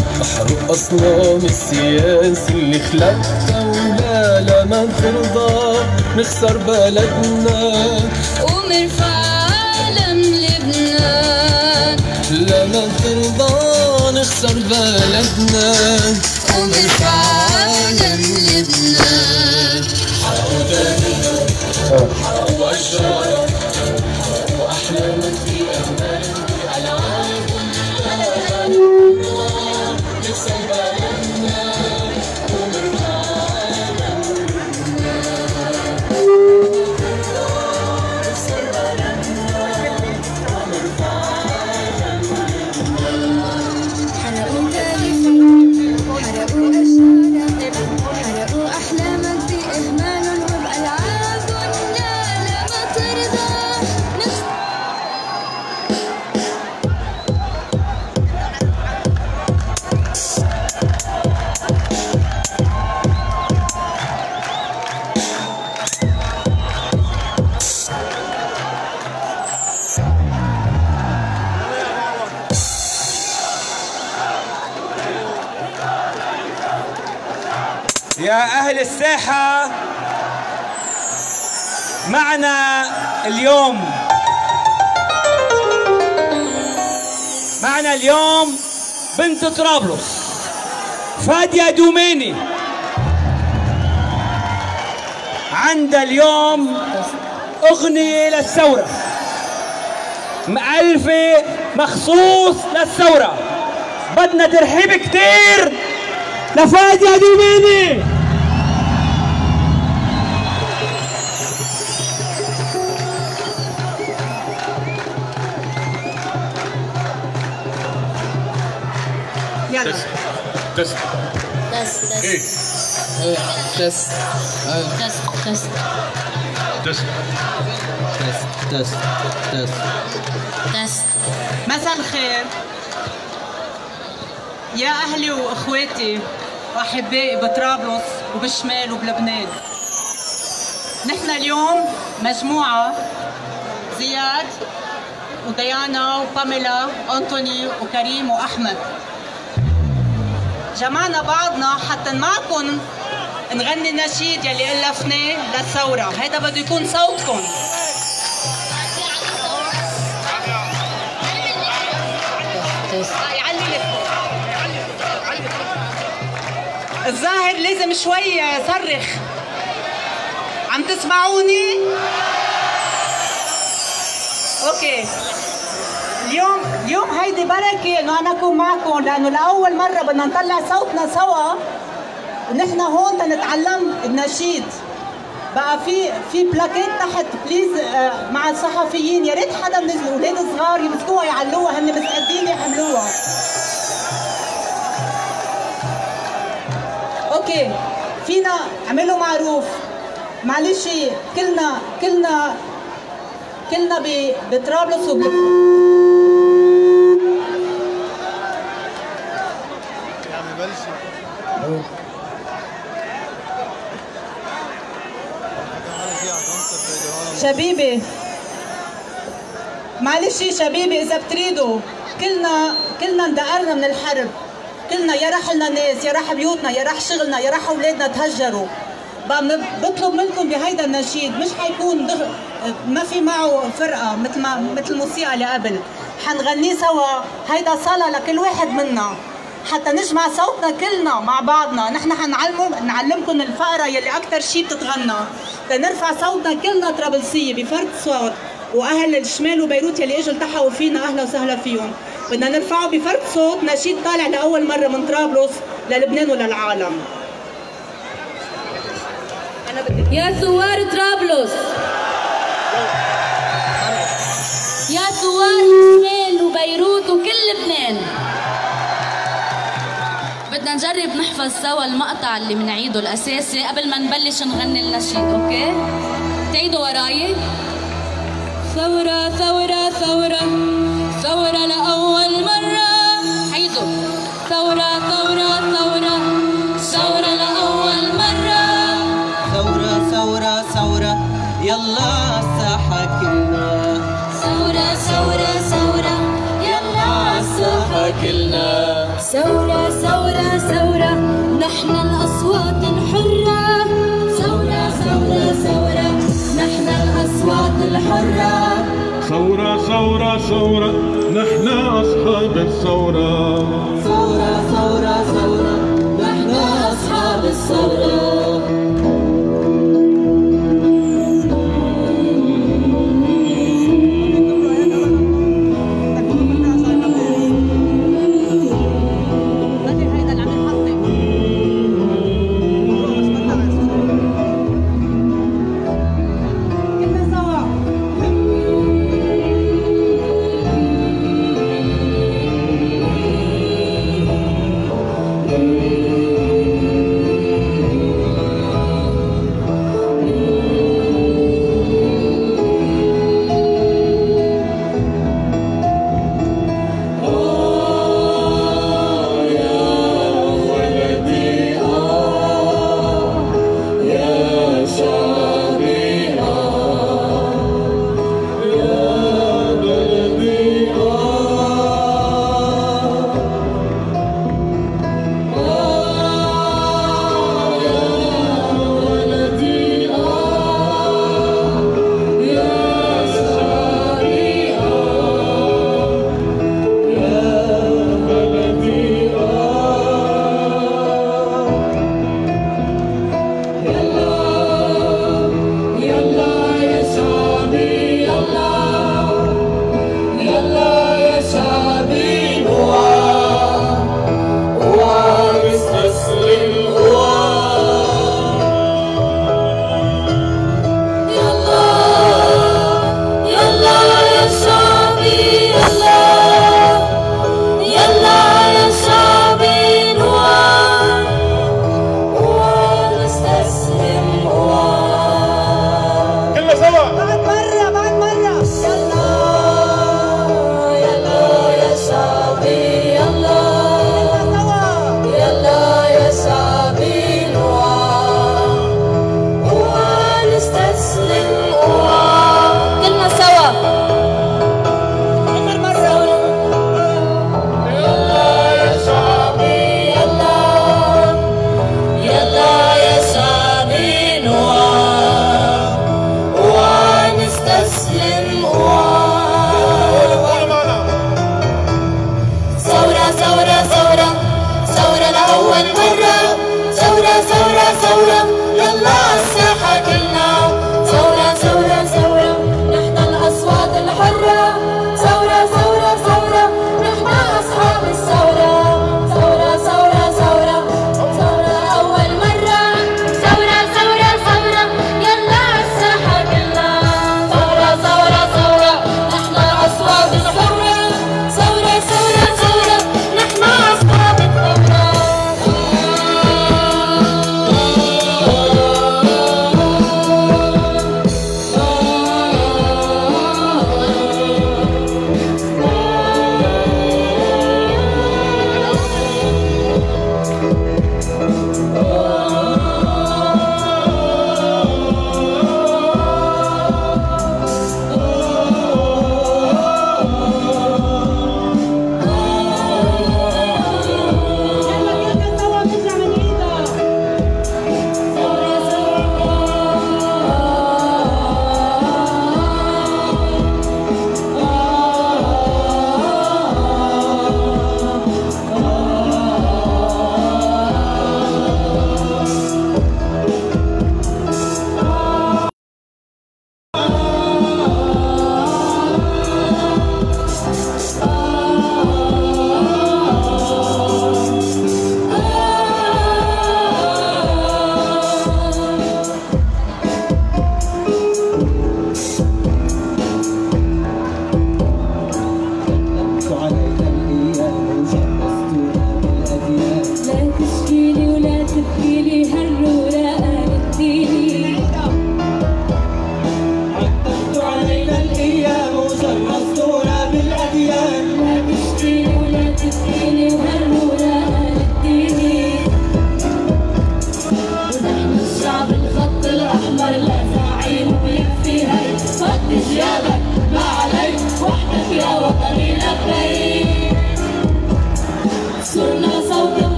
Speaker 7: اصنام السياسي اللي خلق دولة لما ترضى نخسر بلدنا. ومن في
Speaker 9: عالم لبنان لا لا ترضى
Speaker 6: نخسر بلدنا. اليوم. معنا اليوم بنت طرابلس فادية دوميني. عندها اليوم أغنية للثورة. مألفة مخصوص للثورة. بدنا ترحيب كتير لفادية دوميني.
Speaker 22: إيه؟
Speaker 14: تست.
Speaker 22: تست. تست. تست. تست. تست.
Speaker 14: تست
Speaker 22: تست مساء الخير. يا أهلي وإخواتي وأحبائي بطرابلس وبالشمال وبلبنان. نحن اليوم مجموعة زياد وديانا وباميلا أنتوني وكريم وأحمد. جمعنا بعضنا حتى معكم نغني النشيد يلي ألفناه للثورة. هيدا بده يكون صوتكم. الظاهر لازم شوي صرخ. عم تسمعوني؟ أوكي. اليوم اليوم هيدي بركه إنه أنا أكون معكم لأنه لأول مرة بدنا نطلع صوتنا سوا. ونحن هون تنتعلم النشيد. بقى في في بلاكيت تحت please آه، مع الصحفيين. يا ريت حدا من الأولاد الصغار يمسكوها يعلوها هن مستعدين يحملوها okay فينا اعملوا معروف. معلش كلنا كلنا كلنا بطرابلس وب... شبيبي. معلش شبيبي إذا بتريدوا كلنا كلنا اندقرنا من الحرب. كلنا يا راح لنا ناس يا راح بيوتنا يا راح شغلنا يا راح أولادنا تهجروا. بطلب منكم بهيدا النشيد مش حيكون دغ... ما في معه فرقة مثل ما مثل الموسيقى اللي قبل. حنغنيه سوا هيدا صلاة لكل واحد منا. حتى نجمع صوتنا كلنا مع بعضنا. نحن حنعلمكم نعلمكم الفقرة يلي أكثر شيء بتتغنى. تنرفع صوتنا كلنا طرابلسية بفرد صوت. وأهل الشمال وبيروت يلي إجوا التحقوا فينا أهلا وسهلا فيهم. بدنا نرفعه بفرد صوت. نشيد طالع لأول مرة من طرابلس للبنان وللعالم.
Speaker 6: يا ثوار طرابلس. يا ثوار الشمال وبيروت وكل لبنان بدنا نجرب نحفظ سوا المقطع اللي بنعيده الأساسي قبل ما نبلش نغني النشيد أوكي؟ تعيدوا وراي. ثورة ثورة ثورة ثورة لأول مرة. عيدوا. ثورة ثورة ثورة ثورة لأول مرة.
Speaker 23: ثورة ثورة ثورة. يلا.
Speaker 6: نحن الأصوات الحرة. ثورة ثورة ثورة. نحن
Speaker 14: ثورة ثورة ثورة. نحن أصحاب الثورة.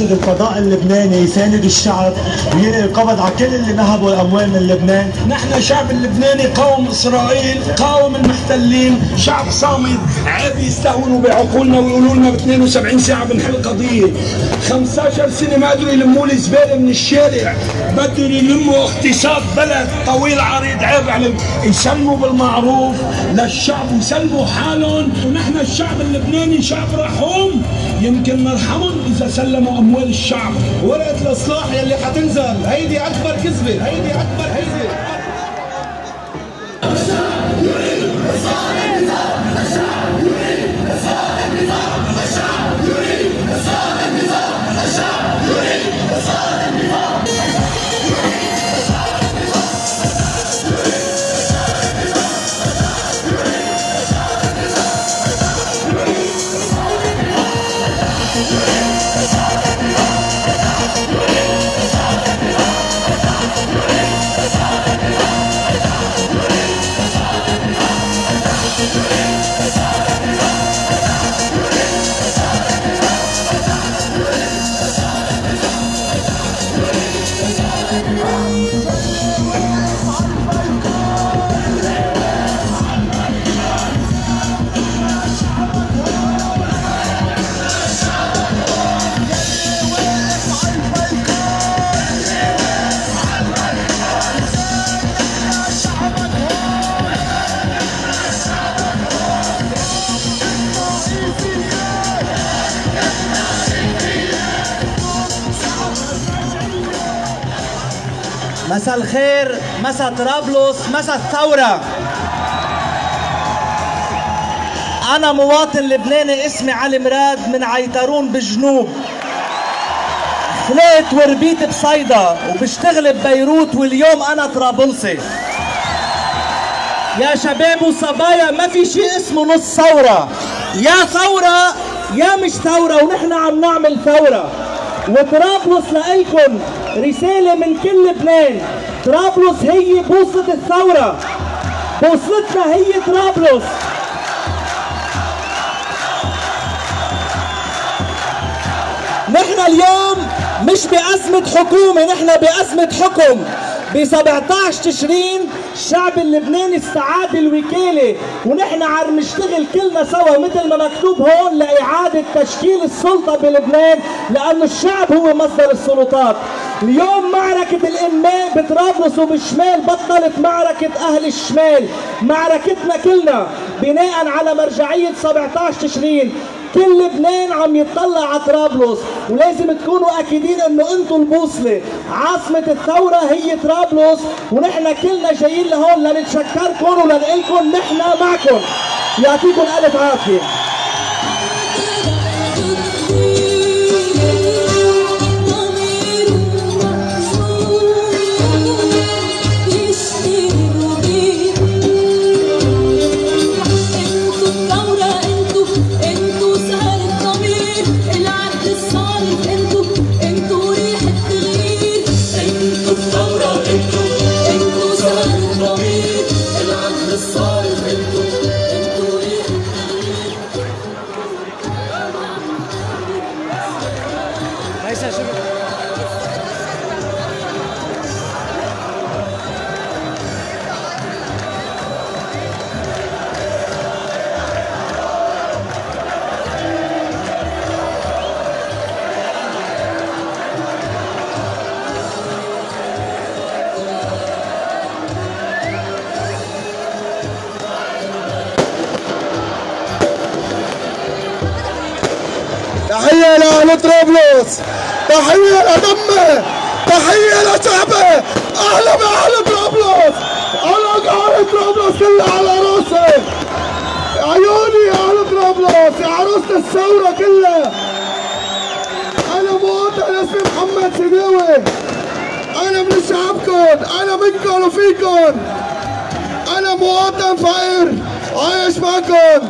Speaker 24: ناشد القضاء اللبناني يساند الشعب ويلقي القبض على كل اللي نهبوا الاموال من لبنان.
Speaker 15: نحن الشعب اللبناني قاوم إسرائيل قاوم المحتلين. شعب صامد عيب يستهونوا بعقولنا ويقولوا لنا ب 72 ساعة بنحل قضية. 15 سنة ما قدروا يلموا لي زبالة من الشارع. بدهم يلموا اقتصاد بلد طويل عريض عيب عليهم. يسلموا بالمعروف للشعب ويسلموا حالهم. ونحن الشعب اللبناني شعب رحوم يمكن نرحمهم إذا سلموا أموال الشعب.
Speaker 1: ورقة الإصلاح يلي حتنزل. هيدي أكبر كذبة هيدي أكبر هيدي
Speaker 21: الخير مساء طرابلس مساء الثورة. أنا مواطن لبناني اسمي علي مراد من عيترون بالجنوب خلقت وربيت بصيدا وبشتغل ببيروت واليوم أنا طرابلسي. يا شباب وصبايا ما في شيء اسمه نص ثورة. يا ثورة يا مش ثورة ونحن عم نعمل ثورة. وطرابلس لإلكم رسالة من كل لبنان. طرابلس هي بوصلة الثورة. بوصلتنا هي طرابلس. نحن اليوم مش بأزمة حكومة نحن بأزمة حكم. ب 17 تشرين الشعب اللبناني استعاد الوكالة ونحن عم نشتغل كلنا سوا مثل ما مكتوب هون لإعادة تشكيل السلطة بلبنان لأنه الشعب هو مصدر السلطات. اليوم معركة الإنماء بطرابلس وبالشمال بطلت معركة أهل الشمال معركتنا كلنا بناء على مرجعية 17 تشرين. كل لبنان عم يطلع على طرابلس. ولازم تكونوا اكيدين إنه أنتم البوصلة. عاصمة الثورة هي طرابلس. ونحن كلنا جايين لهون لنتشكركم ولنقلكم. نحن معكم. يعطيكم
Speaker 1: ألف عافية. طرابلس تحية لدمه تحية لشعبه أهلا بأهل طرابلس. أنا أهل طرابلس كلها على راسي. عيوني يا أهل طرابلس. يا عروسة الثورة كلها. أنا مواطن اسمي محمد سداوي أنا من شعبكم. أنا منكم وفيكم. أنا مواطن فقير. عايش معكم.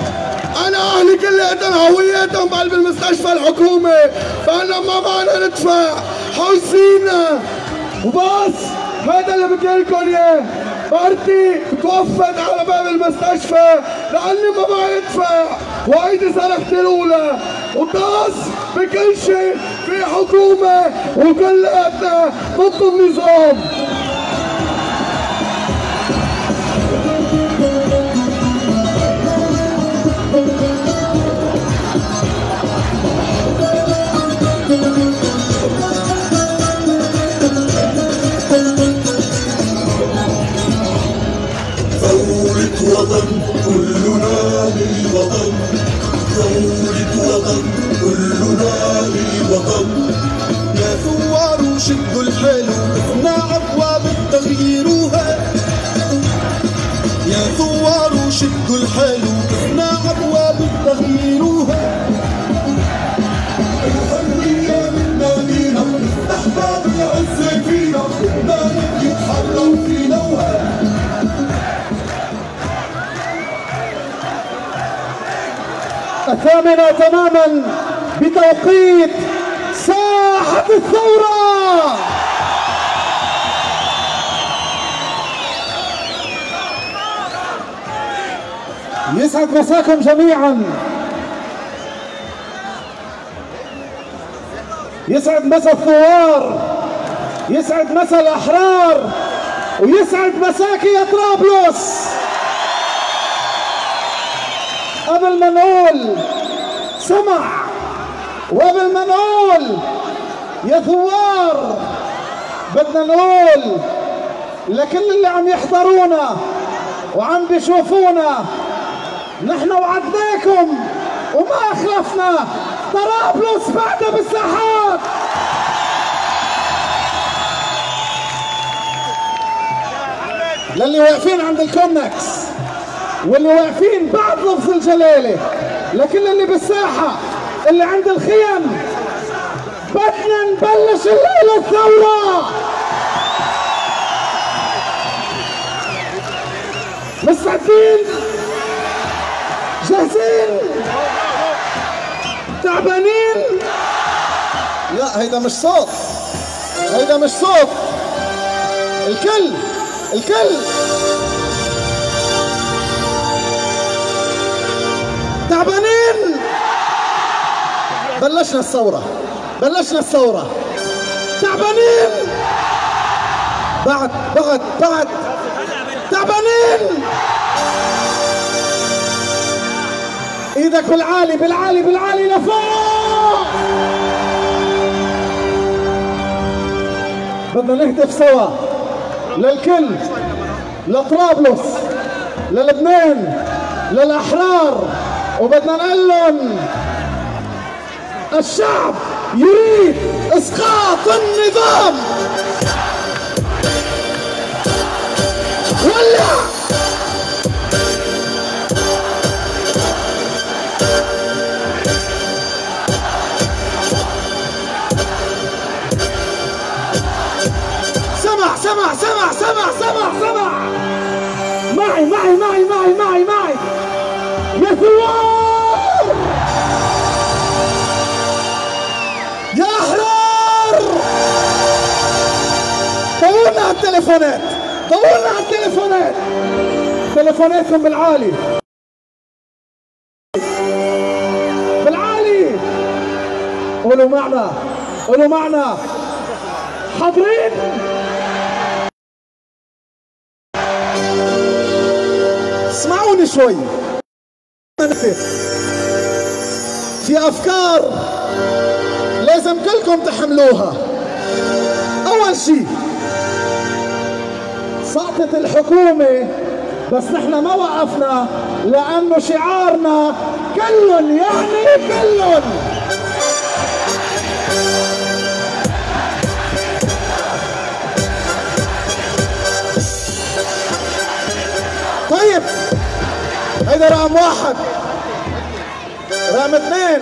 Speaker 1: أنا أهلي كلياتهم هويتهم بقلب المستشفى الحكومي فأنا ما معنا ندفع حوزينا وبس هذا اللي بدي لكم إياه. مرتي توفت على باب المستشفى لأني ما معي أدفع. وهيدي سنختي الأولى. وبس بكل شيء في حكومة وكلياتنا ضد النظام
Speaker 7: كلنا للوطن. ثورة وطن كلنا للوطن.
Speaker 1: الثامنة تماما بتوقيت ساحة الثورة. يسعد مساكم جميعا. يسعد مسا الثوار يسعد مسا الأحرار ويسعد مساكي يا طرابلس. نقول سمع. نقول يا ثوار. بدنا نقول لكل اللي عم يحضرونا وعم بيشوفونا. نحن وعدناكم وما أخلفنا. طرابلس بعدها بالساحات. للي واقفين عند الكومنكس. واللي واقفين بعد لفظ الجلالة. لكل اللي بالساحة اللي عند الخيم. بدنا نبلش الليلة الثورة. مستعدين؟ جاهزين؟ تعبانين؟ لا هيدا مش صوت. هيدا مش صوت. الكل الكل. بلشنا الثورة. بلشنا الثورة. تعبانين! بعد بعد بعد. تعبانين! إيدك بالعالي بالعالي بالعالي لفوق بدنا نهتف سوا. للكل لطرابلس للبنان للأحرار وبدنا نقول لهم الشعب يريد إسقاط النظام. ولع سمع سمع سمع سمع سمع سمع! معي معي معي معي! التليفونات طولنا على التليفونات. تليفوناتكم بالعالي. بالعالي. قولوا معنا. قولوا معنا. حاضرين؟ اسمعوني شوي. في أفكار لازم كلكم تحملوها. أول شيء سقطت الحكومة بس نحن ما وقفنا لأنه شعارنا كل يعني كل. طيب هيدا رقم واحد. رقم اثنين.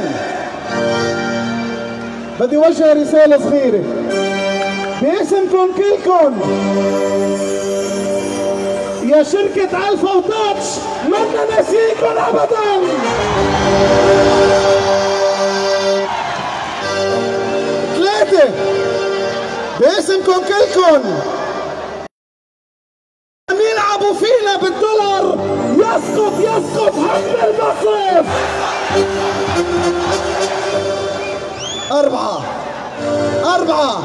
Speaker 1: بدي وجه رسالة صغيرة. باسمكم كلكم. يا شركة ألفا وتاتش منا ناسيكم أبدا. ثلاثة باسمكم كلكم. يلعبوا فينا بالدولار. يسقط يسقط حق المصرف. أربعة أربعة.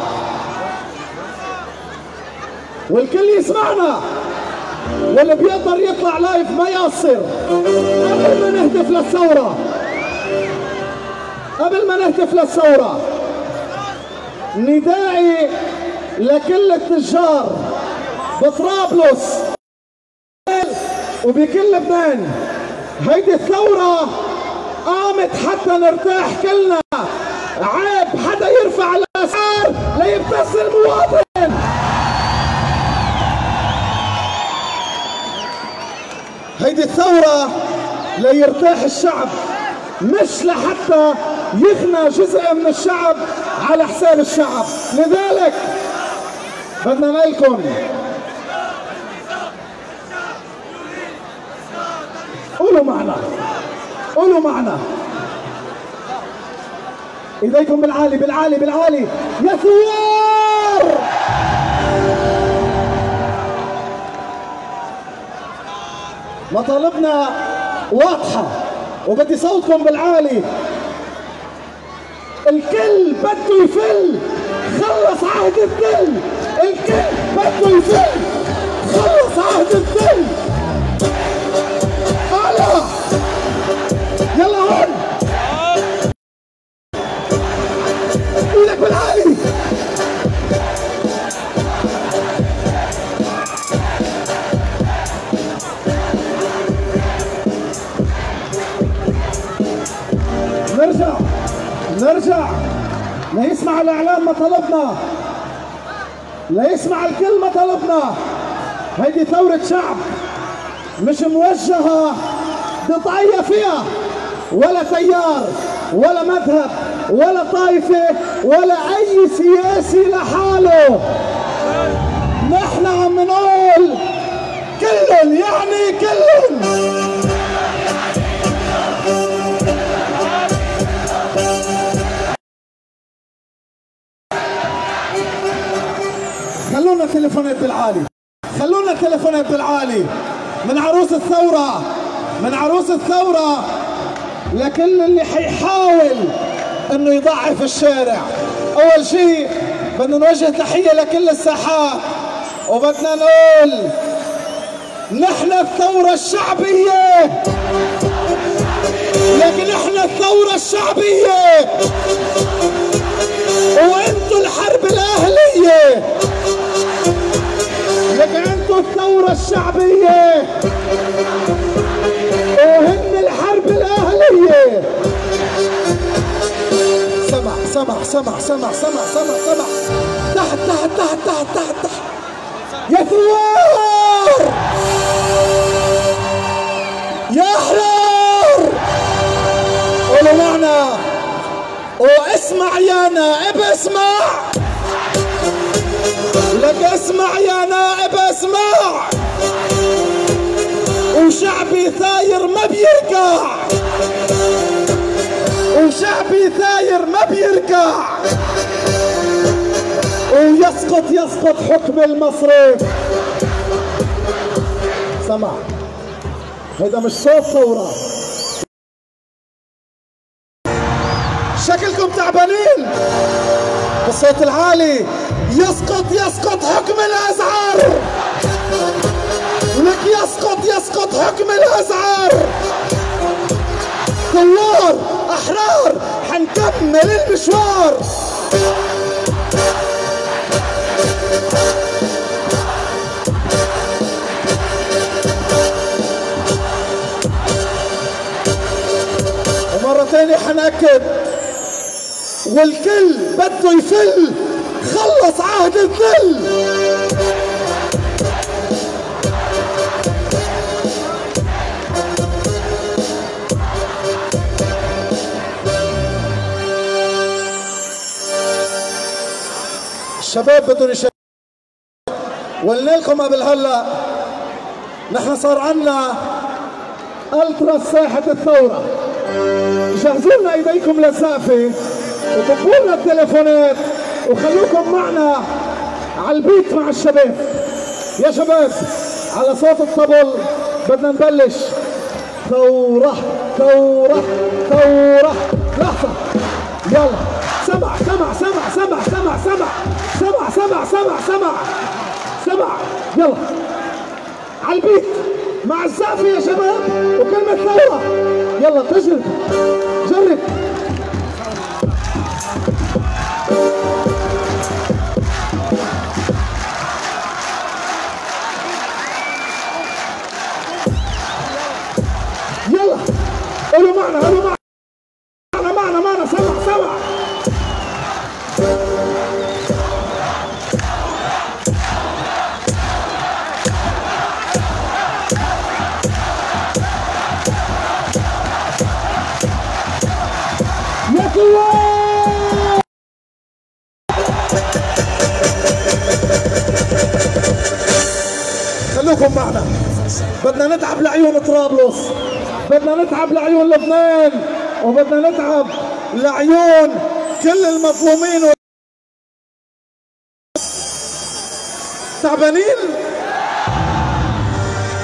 Speaker 1: والكل يسمعنا. واللي بيقدر يطلع لايف ما يقصر. قبل ما نهتف للثورة. قبل ما نهتف للثورة. ندائي لكل التجار بطرابلس وبكل لبنان. هيدي الثورة قامت حتى نرتاح كلنا. عيب حدا يرفع الأسعار ليبتز المواطن هيدي الثورة ليرتاح الشعب مش لحتى يغنى جزء من الشعب على حساب الشعب. لذلك بدنا نقلكم قولوا معنا قولوا معنا. إيديكم بالعالي بالعالي بالعالي. يا ثوار مطالبنا واضحة وبدي صوتكم بالعالي. الكل بده يفل خلص عهد الذل. الكل بده يفل خلص عهد الذل. هيدي ثورة شعب مش موجهة ضد فيها ولا تيار ولا مذهب ولا طائفة ولا أي سياسي لحاله. نحن عم نقول كلن يعني كلن. تليفونات بالعالي من عروس الثورة من عروس الثورة. لكل اللي حيحاول إنه يضعف الشارع. أول شيء بدنا نوجه تحية لكل الساحات وبدنا نقول نحن الثورة الشعبية. لكن إحنا الثورة الشعبية. وانتوا الحرب الأهلية. الثورة الشعبية. وهن الحرب الأهلية. سمع سمع سمع سمع سمع سمع سمع. تحت تحت تحت تحت تحت تحت. يا ثوار! يا احرار قولوا معنا. واسمع يا نائب اسمع. لك اسمع يا نائب. وشعبي ثاير ما بيركع وشعبي ثاير ما بيركع ويسقط يسقط حكم المصرف سمع. هيدا مش صوت ثورة. شكلكم تعبانين. بالصوت العالي. يسقط يسقط حكم الأسعار يسقط حكم الأسعار ثوار أحرار حنكمل المشوار. ومرة ثانية حنأكد. والكل بده يفل. خلص عهد الذل. شباب بدهم يشاركوا قلنا لكم قبل هلا نحن صار عنا ألترا ساحة الثورة. جهزوا لنا إيديكم للسقفة وطبوا لنا التليفونات وخلوكم معنا على البيت مع الشباب. يا شباب على صوت الطبل بدنا نبلش. ثورة ثورة ثورة. لحظة. يلا. سمع سمع سمع سمع سمع سمع سمع سمع سمع سمع سمع يلا على البيت مع السقف يا شباب وكلمة ثورة يلا تجرب جرب بدنا نتعب لعيون طرابلس. بدنا نتعب لعيون لبنان. وبدنا نتعب لعيون كل المظلومين. و... تعبانين؟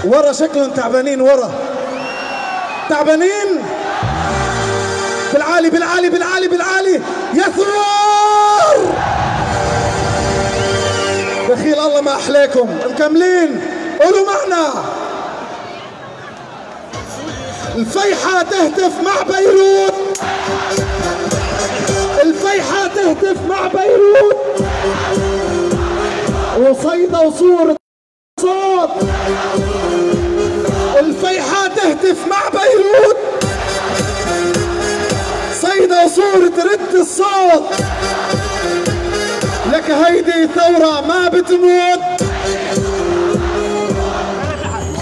Speaker 1: ورا شكلهم تعبانين ورا. تعبانين؟ بالعالي بالعالي بالعالي بالعالي. يا ثوار دخيل الله ما احلاكم مكملين. قولوا معنا. الفيحة تهتف مع بيروت. الفيحة تهتف مع بيروت. وصيدا وصورة صوت الفيحة تهتف مع بيروت. صيدا وصورة رد الصوت لك هيدي ثورة ما بتموت.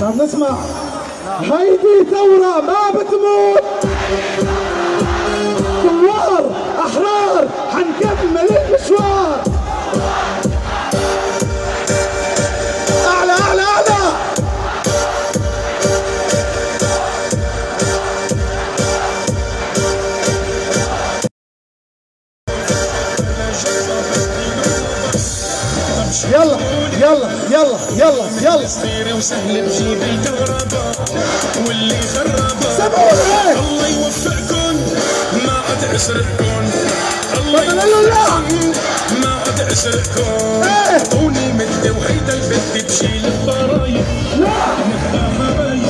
Speaker 1: عم نسمع. هيدي ثورة ما بتموت. ثوار أحرار حنكمل المشوار أعلى أعلى أعلى. يلا. يلا يلا يلا يلا.
Speaker 15: صغيرة وسهلة بجيب الكهرباء واللي خربها. الله يوفقكم. ما عاد اسرقكم الله. يوفقكم. ما عاد اسرقكم طوني مدة وهيدا البت تشيل الضرايب نبقى حبايب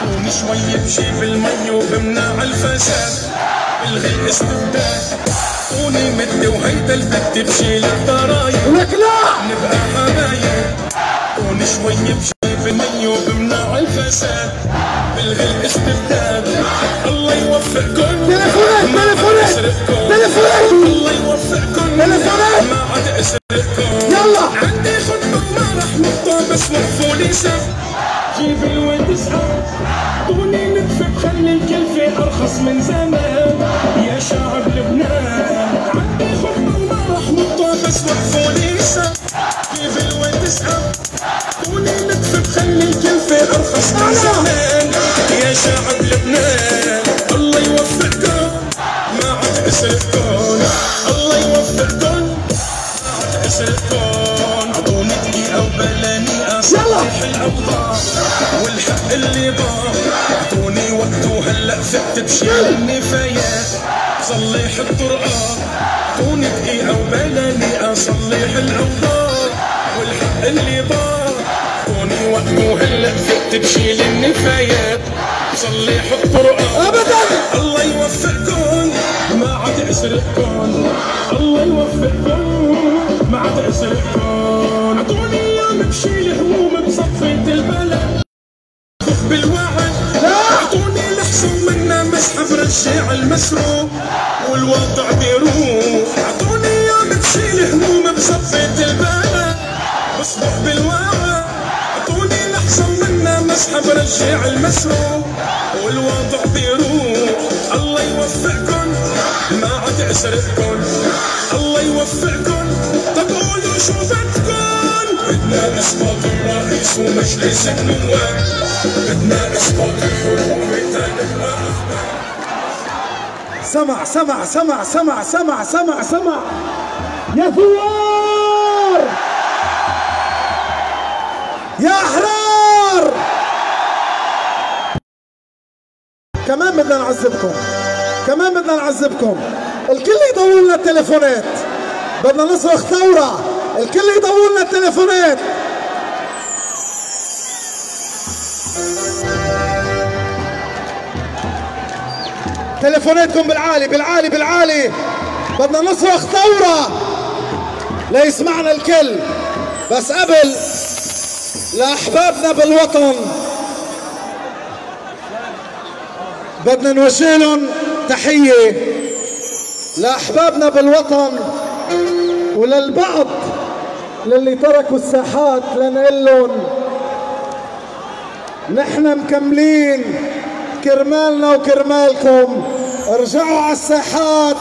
Speaker 15: طوني شوي بجيب المي وبمنع الفساد. الغي الاستبداد طوني مدة وهيدا البت تشيل الضرايب
Speaker 1: لك لا
Speaker 15: نبقى حبايب. كون شوي بجيب المي وبمنع الفساد. بلغي الاستبداد الله يوفقكم.
Speaker 1: تليفونات
Speaker 15: ما
Speaker 1: تليفونات. تليفونات!
Speaker 15: الله يوفقكم.
Speaker 1: تليفونات.
Speaker 15: ما عاد اسرقكم
Speaker 1: يلا.
Speaker 15: عندي خطبة وما رح نطة بس وقفوا لي سب جيب الواد اسحب طوني ندفع خلي الكلفة أرخص من زمان. يا شعب لبنان الله يوفقكم ما عاد اسرقكم الله يوفقكم اسرقكم اعطوني دقيقة وبلاني اصلح الاوضاع والحق اللي ضاع اعطوني وقت وهلا فقت بشيل النفايات صلح الطرقات اعطوني دقيقة وبلاني اصلح الاوضاع والحق اللي ضاع ومهلأ فت تشيل النفايات. صليحوا القرآن
Speaker 1: أبدا.
Speaker 15: الله يوفقكم. ما عاد أسرقكم. الله يوفقكم. ما عاد أسرقكم. اعطوني أيام بشيل هموم بصفة البلد بالوعد. أعطوني لحسن منا مسح رجع المسروق. والوضع بيروح. أعطوني أيام بشيل هموم بصفة مسحب رجع المسروق والوضع بيروح. الله يوفقكم ما عاد اسرقكم الله يوفقكم. طب قولوا
Speaker 2: شو بدكن بدنا نسقط الرئيس ومجلس النواب بدنا نسقط الحكومة
Speaker 1: سمع سمع سمع سمع سمع سمع سمع. يا ثوار! يا أحرار! نعذبكم الكل يدور لنا التليفونات. بدنا نصرخ ثورة. الكل يدور لنا التليفونات. تليفوناتكم بالعالي بالعالي بالعالي. بدنا نصرخ ثورة. ليسمعنا الكل. بس قبل لأحبابنا بالوطن. بدنا نوجه لهم تحية. لأحبابنا بالوطن وللبعض للي تركوا الساحات لنقول لهم نحن مكملين كرمالنا وكرمالكم. ارجعوا على الساحات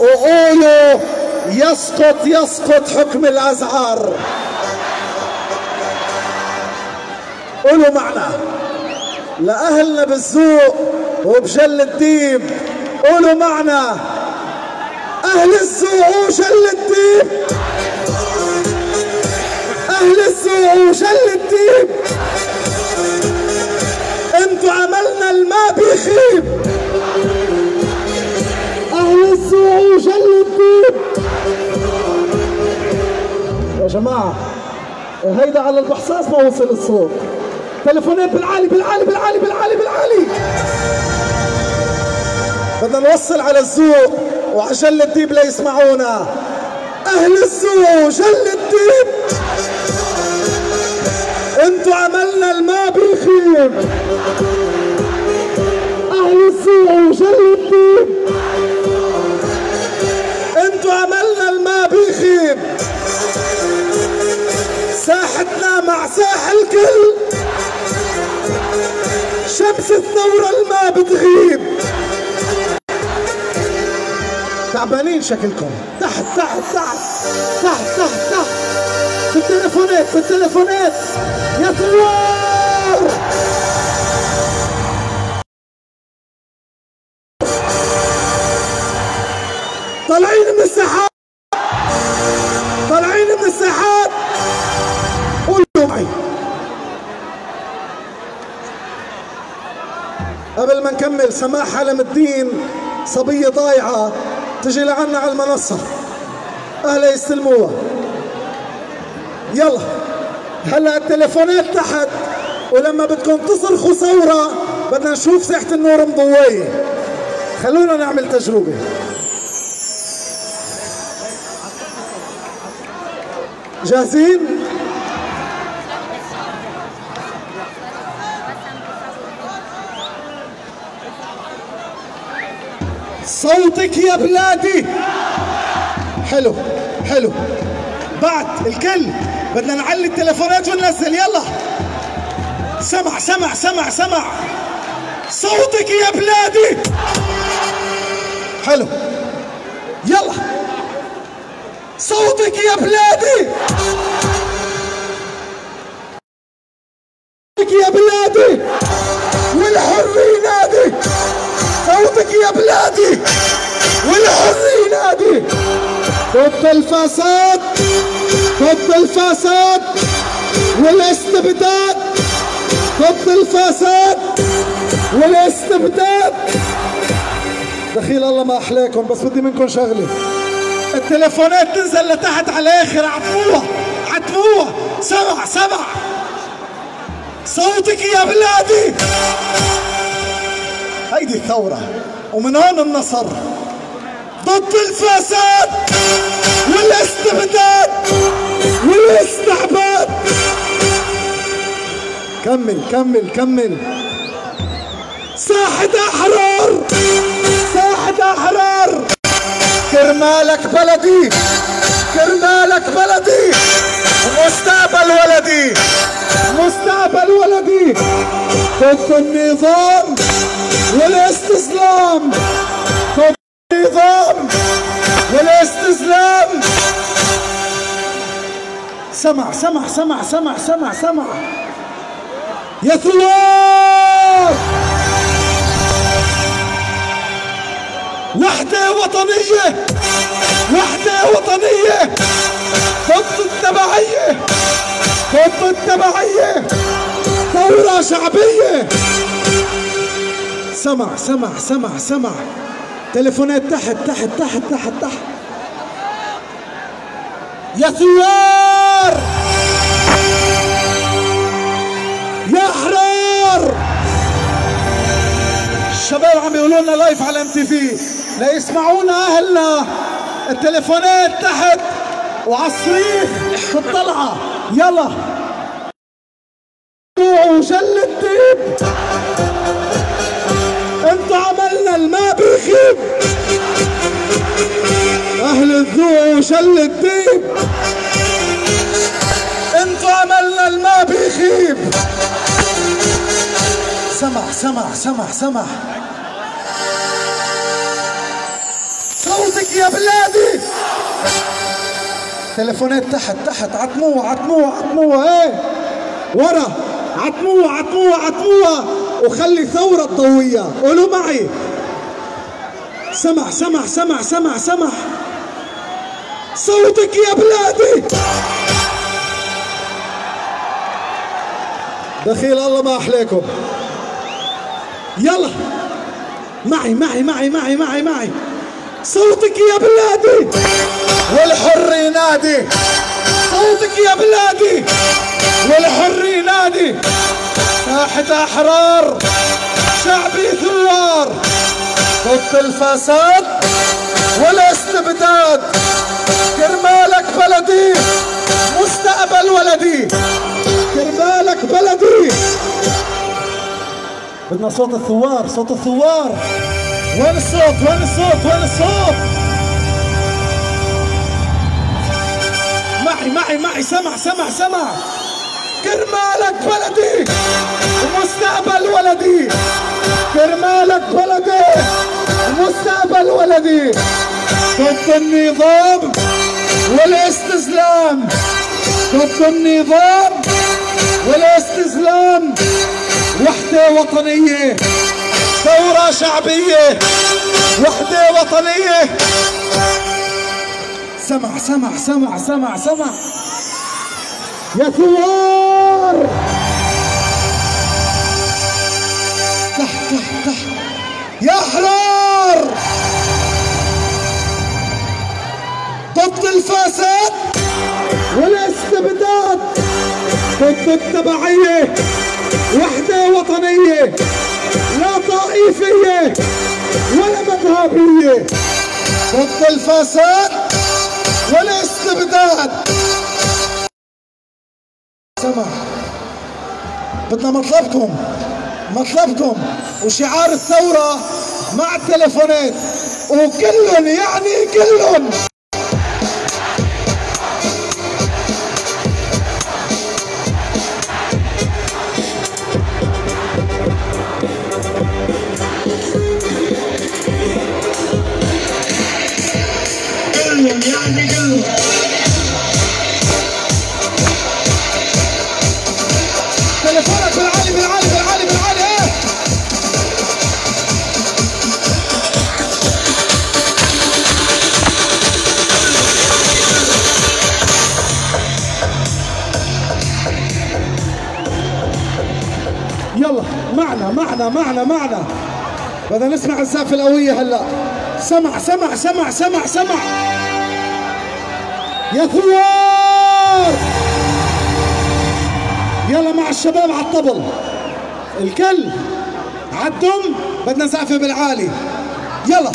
Speaker 1: وقولوا يسقط يسقط حكم الأزهر. قولوا معنا لأهلنا بالذوق وبجل الديب قولوا معنا أهل الذوق وجل الديب أهل الذوق وجل الديب أنتوا أملنا الما بيخيب. أهل الذوق وجل الديب يا جماعة هيدا على البحصاص ما وصل الصوت. تليفونات بالعالي بالعالي بالعالي بالعالي بالعالي. بدنا نوصل على الذوق جل الديب ليسمعونا أهل الذوق جل الديب. أنتوا عملنا الماء بيخيب أهل الذوق جل تعبانين شكلكم. تحت تحت تحت تحت تحت تحت. في التليفونات في التليفونات. يا ثوار طالعين من الساحات! طالعين من الساحات! قولوا معي. قبل ما نكمل سماح علم الدين صبية ضايعة. تجي لعنا على المنصة. أهلا يستلموها يلا. هلا التليفونات تحت. ولما بدكم تصرخوا ثورة بدنا نشوف ساحة النور مضوية. خلونا نعمل تجربة. جاهزين؟ صوتك يا بلادي. حلو حلو. بعد الكل بدنا نعلي التليفونات وننزل. يلا. سمع سمع سمع سمع. صوتك يا بلادي. حلو. يلا. صوتك يا بلادي. الفساد ضد الفساد والاستبداد ضد الفساد والاستبداد. دخيل الله ما احلاكم بس بدي منكم شغلة. التليفونات تنزل لتحت على الآخر عتموها عتموها سمع سمع. صوتك يا بلادي. هيدي الثورة ومن هون النصر. والاستبداد والاستعباد. كمل كمل كمل. ساحة أحرار ساحة أحرار. كرمالك بلدي كرمالك بلدي. مستقبل ولدي. مستقبل ولدي. ضد النظام والاستسلام. ضد النظام والاستسلام. سمع سمع سمع سمع سمع سمع. يا ثوار وحدة وطنية وحدة وطنية. ضد التبعية ضد التبعية ثورة شعبية. سمع سمع سمع سمع. تليفونات تحت تحت تحت تحت تحت. يا ثوار الشباب عم يقولوا لنا live على MTV ليسمعونا أهلنا. التليفونات تحت. وعلى الصريخ في الطلعة. يلا. وجل الديب. انت عملنا الماء بيخيب أهل الذوق وشل الديب. أنتوا عملنا الماء بيخيب سمع سمع سمع سمع صوتك يا بلادي. تليفونات تحت تحت. عتموها عتموها عتموها إيه؟ ورا. عتموها عتموها عتموها وخلي ثورة ضوية قولوا معي. سمع سمع سمع سمع سمع صوتك يا بلادي. دخيل الله ما احلاكم يلا. معي معي معي معي معي معي. صوتك يا بلادي. والحر ينادي. صوتك يا بلادي. والحر ينادي. ساحة أحرار شعبي ثوار. ضد الفساد والاستبداد كرمالك بلدي مستقبل ولدي. كرمالك بلدي. بدنا صوت الثوار صوت الثوار. وين الصوت؟ وين الصوت؟ وين الصوت؟ معي معي معي سمع سمع سمع. كرمالك بلدي ومستقبل ولدي. كرمالك بلدي ومستقبل ولدي. ضد النظام والاستسلام. ضد النظام والاستسلام. وحدة وطنية. ثورة شعبية. وحدة وطنية. سمع سمع سمع سمع سمع. يا ثوار. تحت تحت تحت يا احرار ضد الفساد ضد التبعية وحدة وطنية لا طائفية ولا مذهبية. ضد الفساد والاستبداد. سمع. بدنا مطلبكم مطلبكم. وشعار الثورة مع التلفونات وكلن يعني كلن معنا معنا. معنا بدنا نسمع الزافة القوية هلا. سمع سمع سمع سمع سمع. يا ثوار! يلا مع الشباب على الطبل. الكل عالدم بدنا زقفة بالعالي. يلا.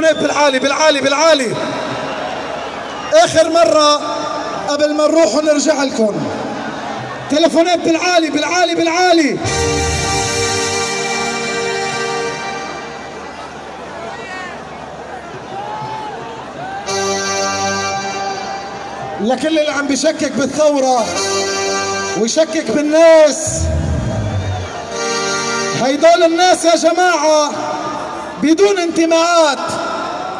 Speaker 1: تليفونات بالعالي بالعالي بالعالي. آخر مرة قبل ما نروح ونرجع لكم. تلفونات بالعالي بالعالي بالعالي. لكل اللي عم بيشكك بالثورة ويشكك بالناس. هيدول الناس يا جماعة بدون انتماءات.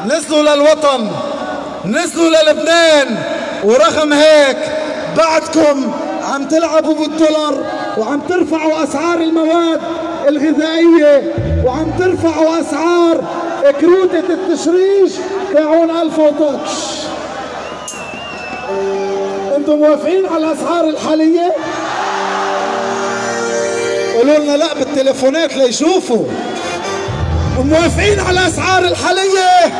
Speaker 1: نزلوا للوطن نزلوا للبنان ورغم هيك بعدكم عم تلعبوا بالدولار وعم ترفعوا أسعار المواد الغذائية وعم ترفعوا أسعار كروتة التشريش تاعون 1012 أنتم موافقين على الأسعار الحالية؟ قولوا لنا لا بالتليفونات ليشوفوا موافقين على الاسعار الحالية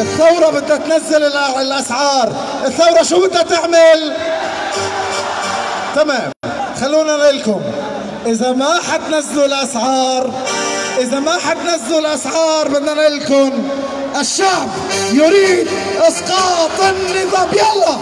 Speaker 1: الثورة بدها تنزل الأسعار. الثورة شو بدها تعمل؟ تمام. خلونا لكم إذا ما حتنزلوا الأسعار إذا ما حتنزلوا الأسعار بدنا لكم الشعب يريد إسقاط النظام. يلا.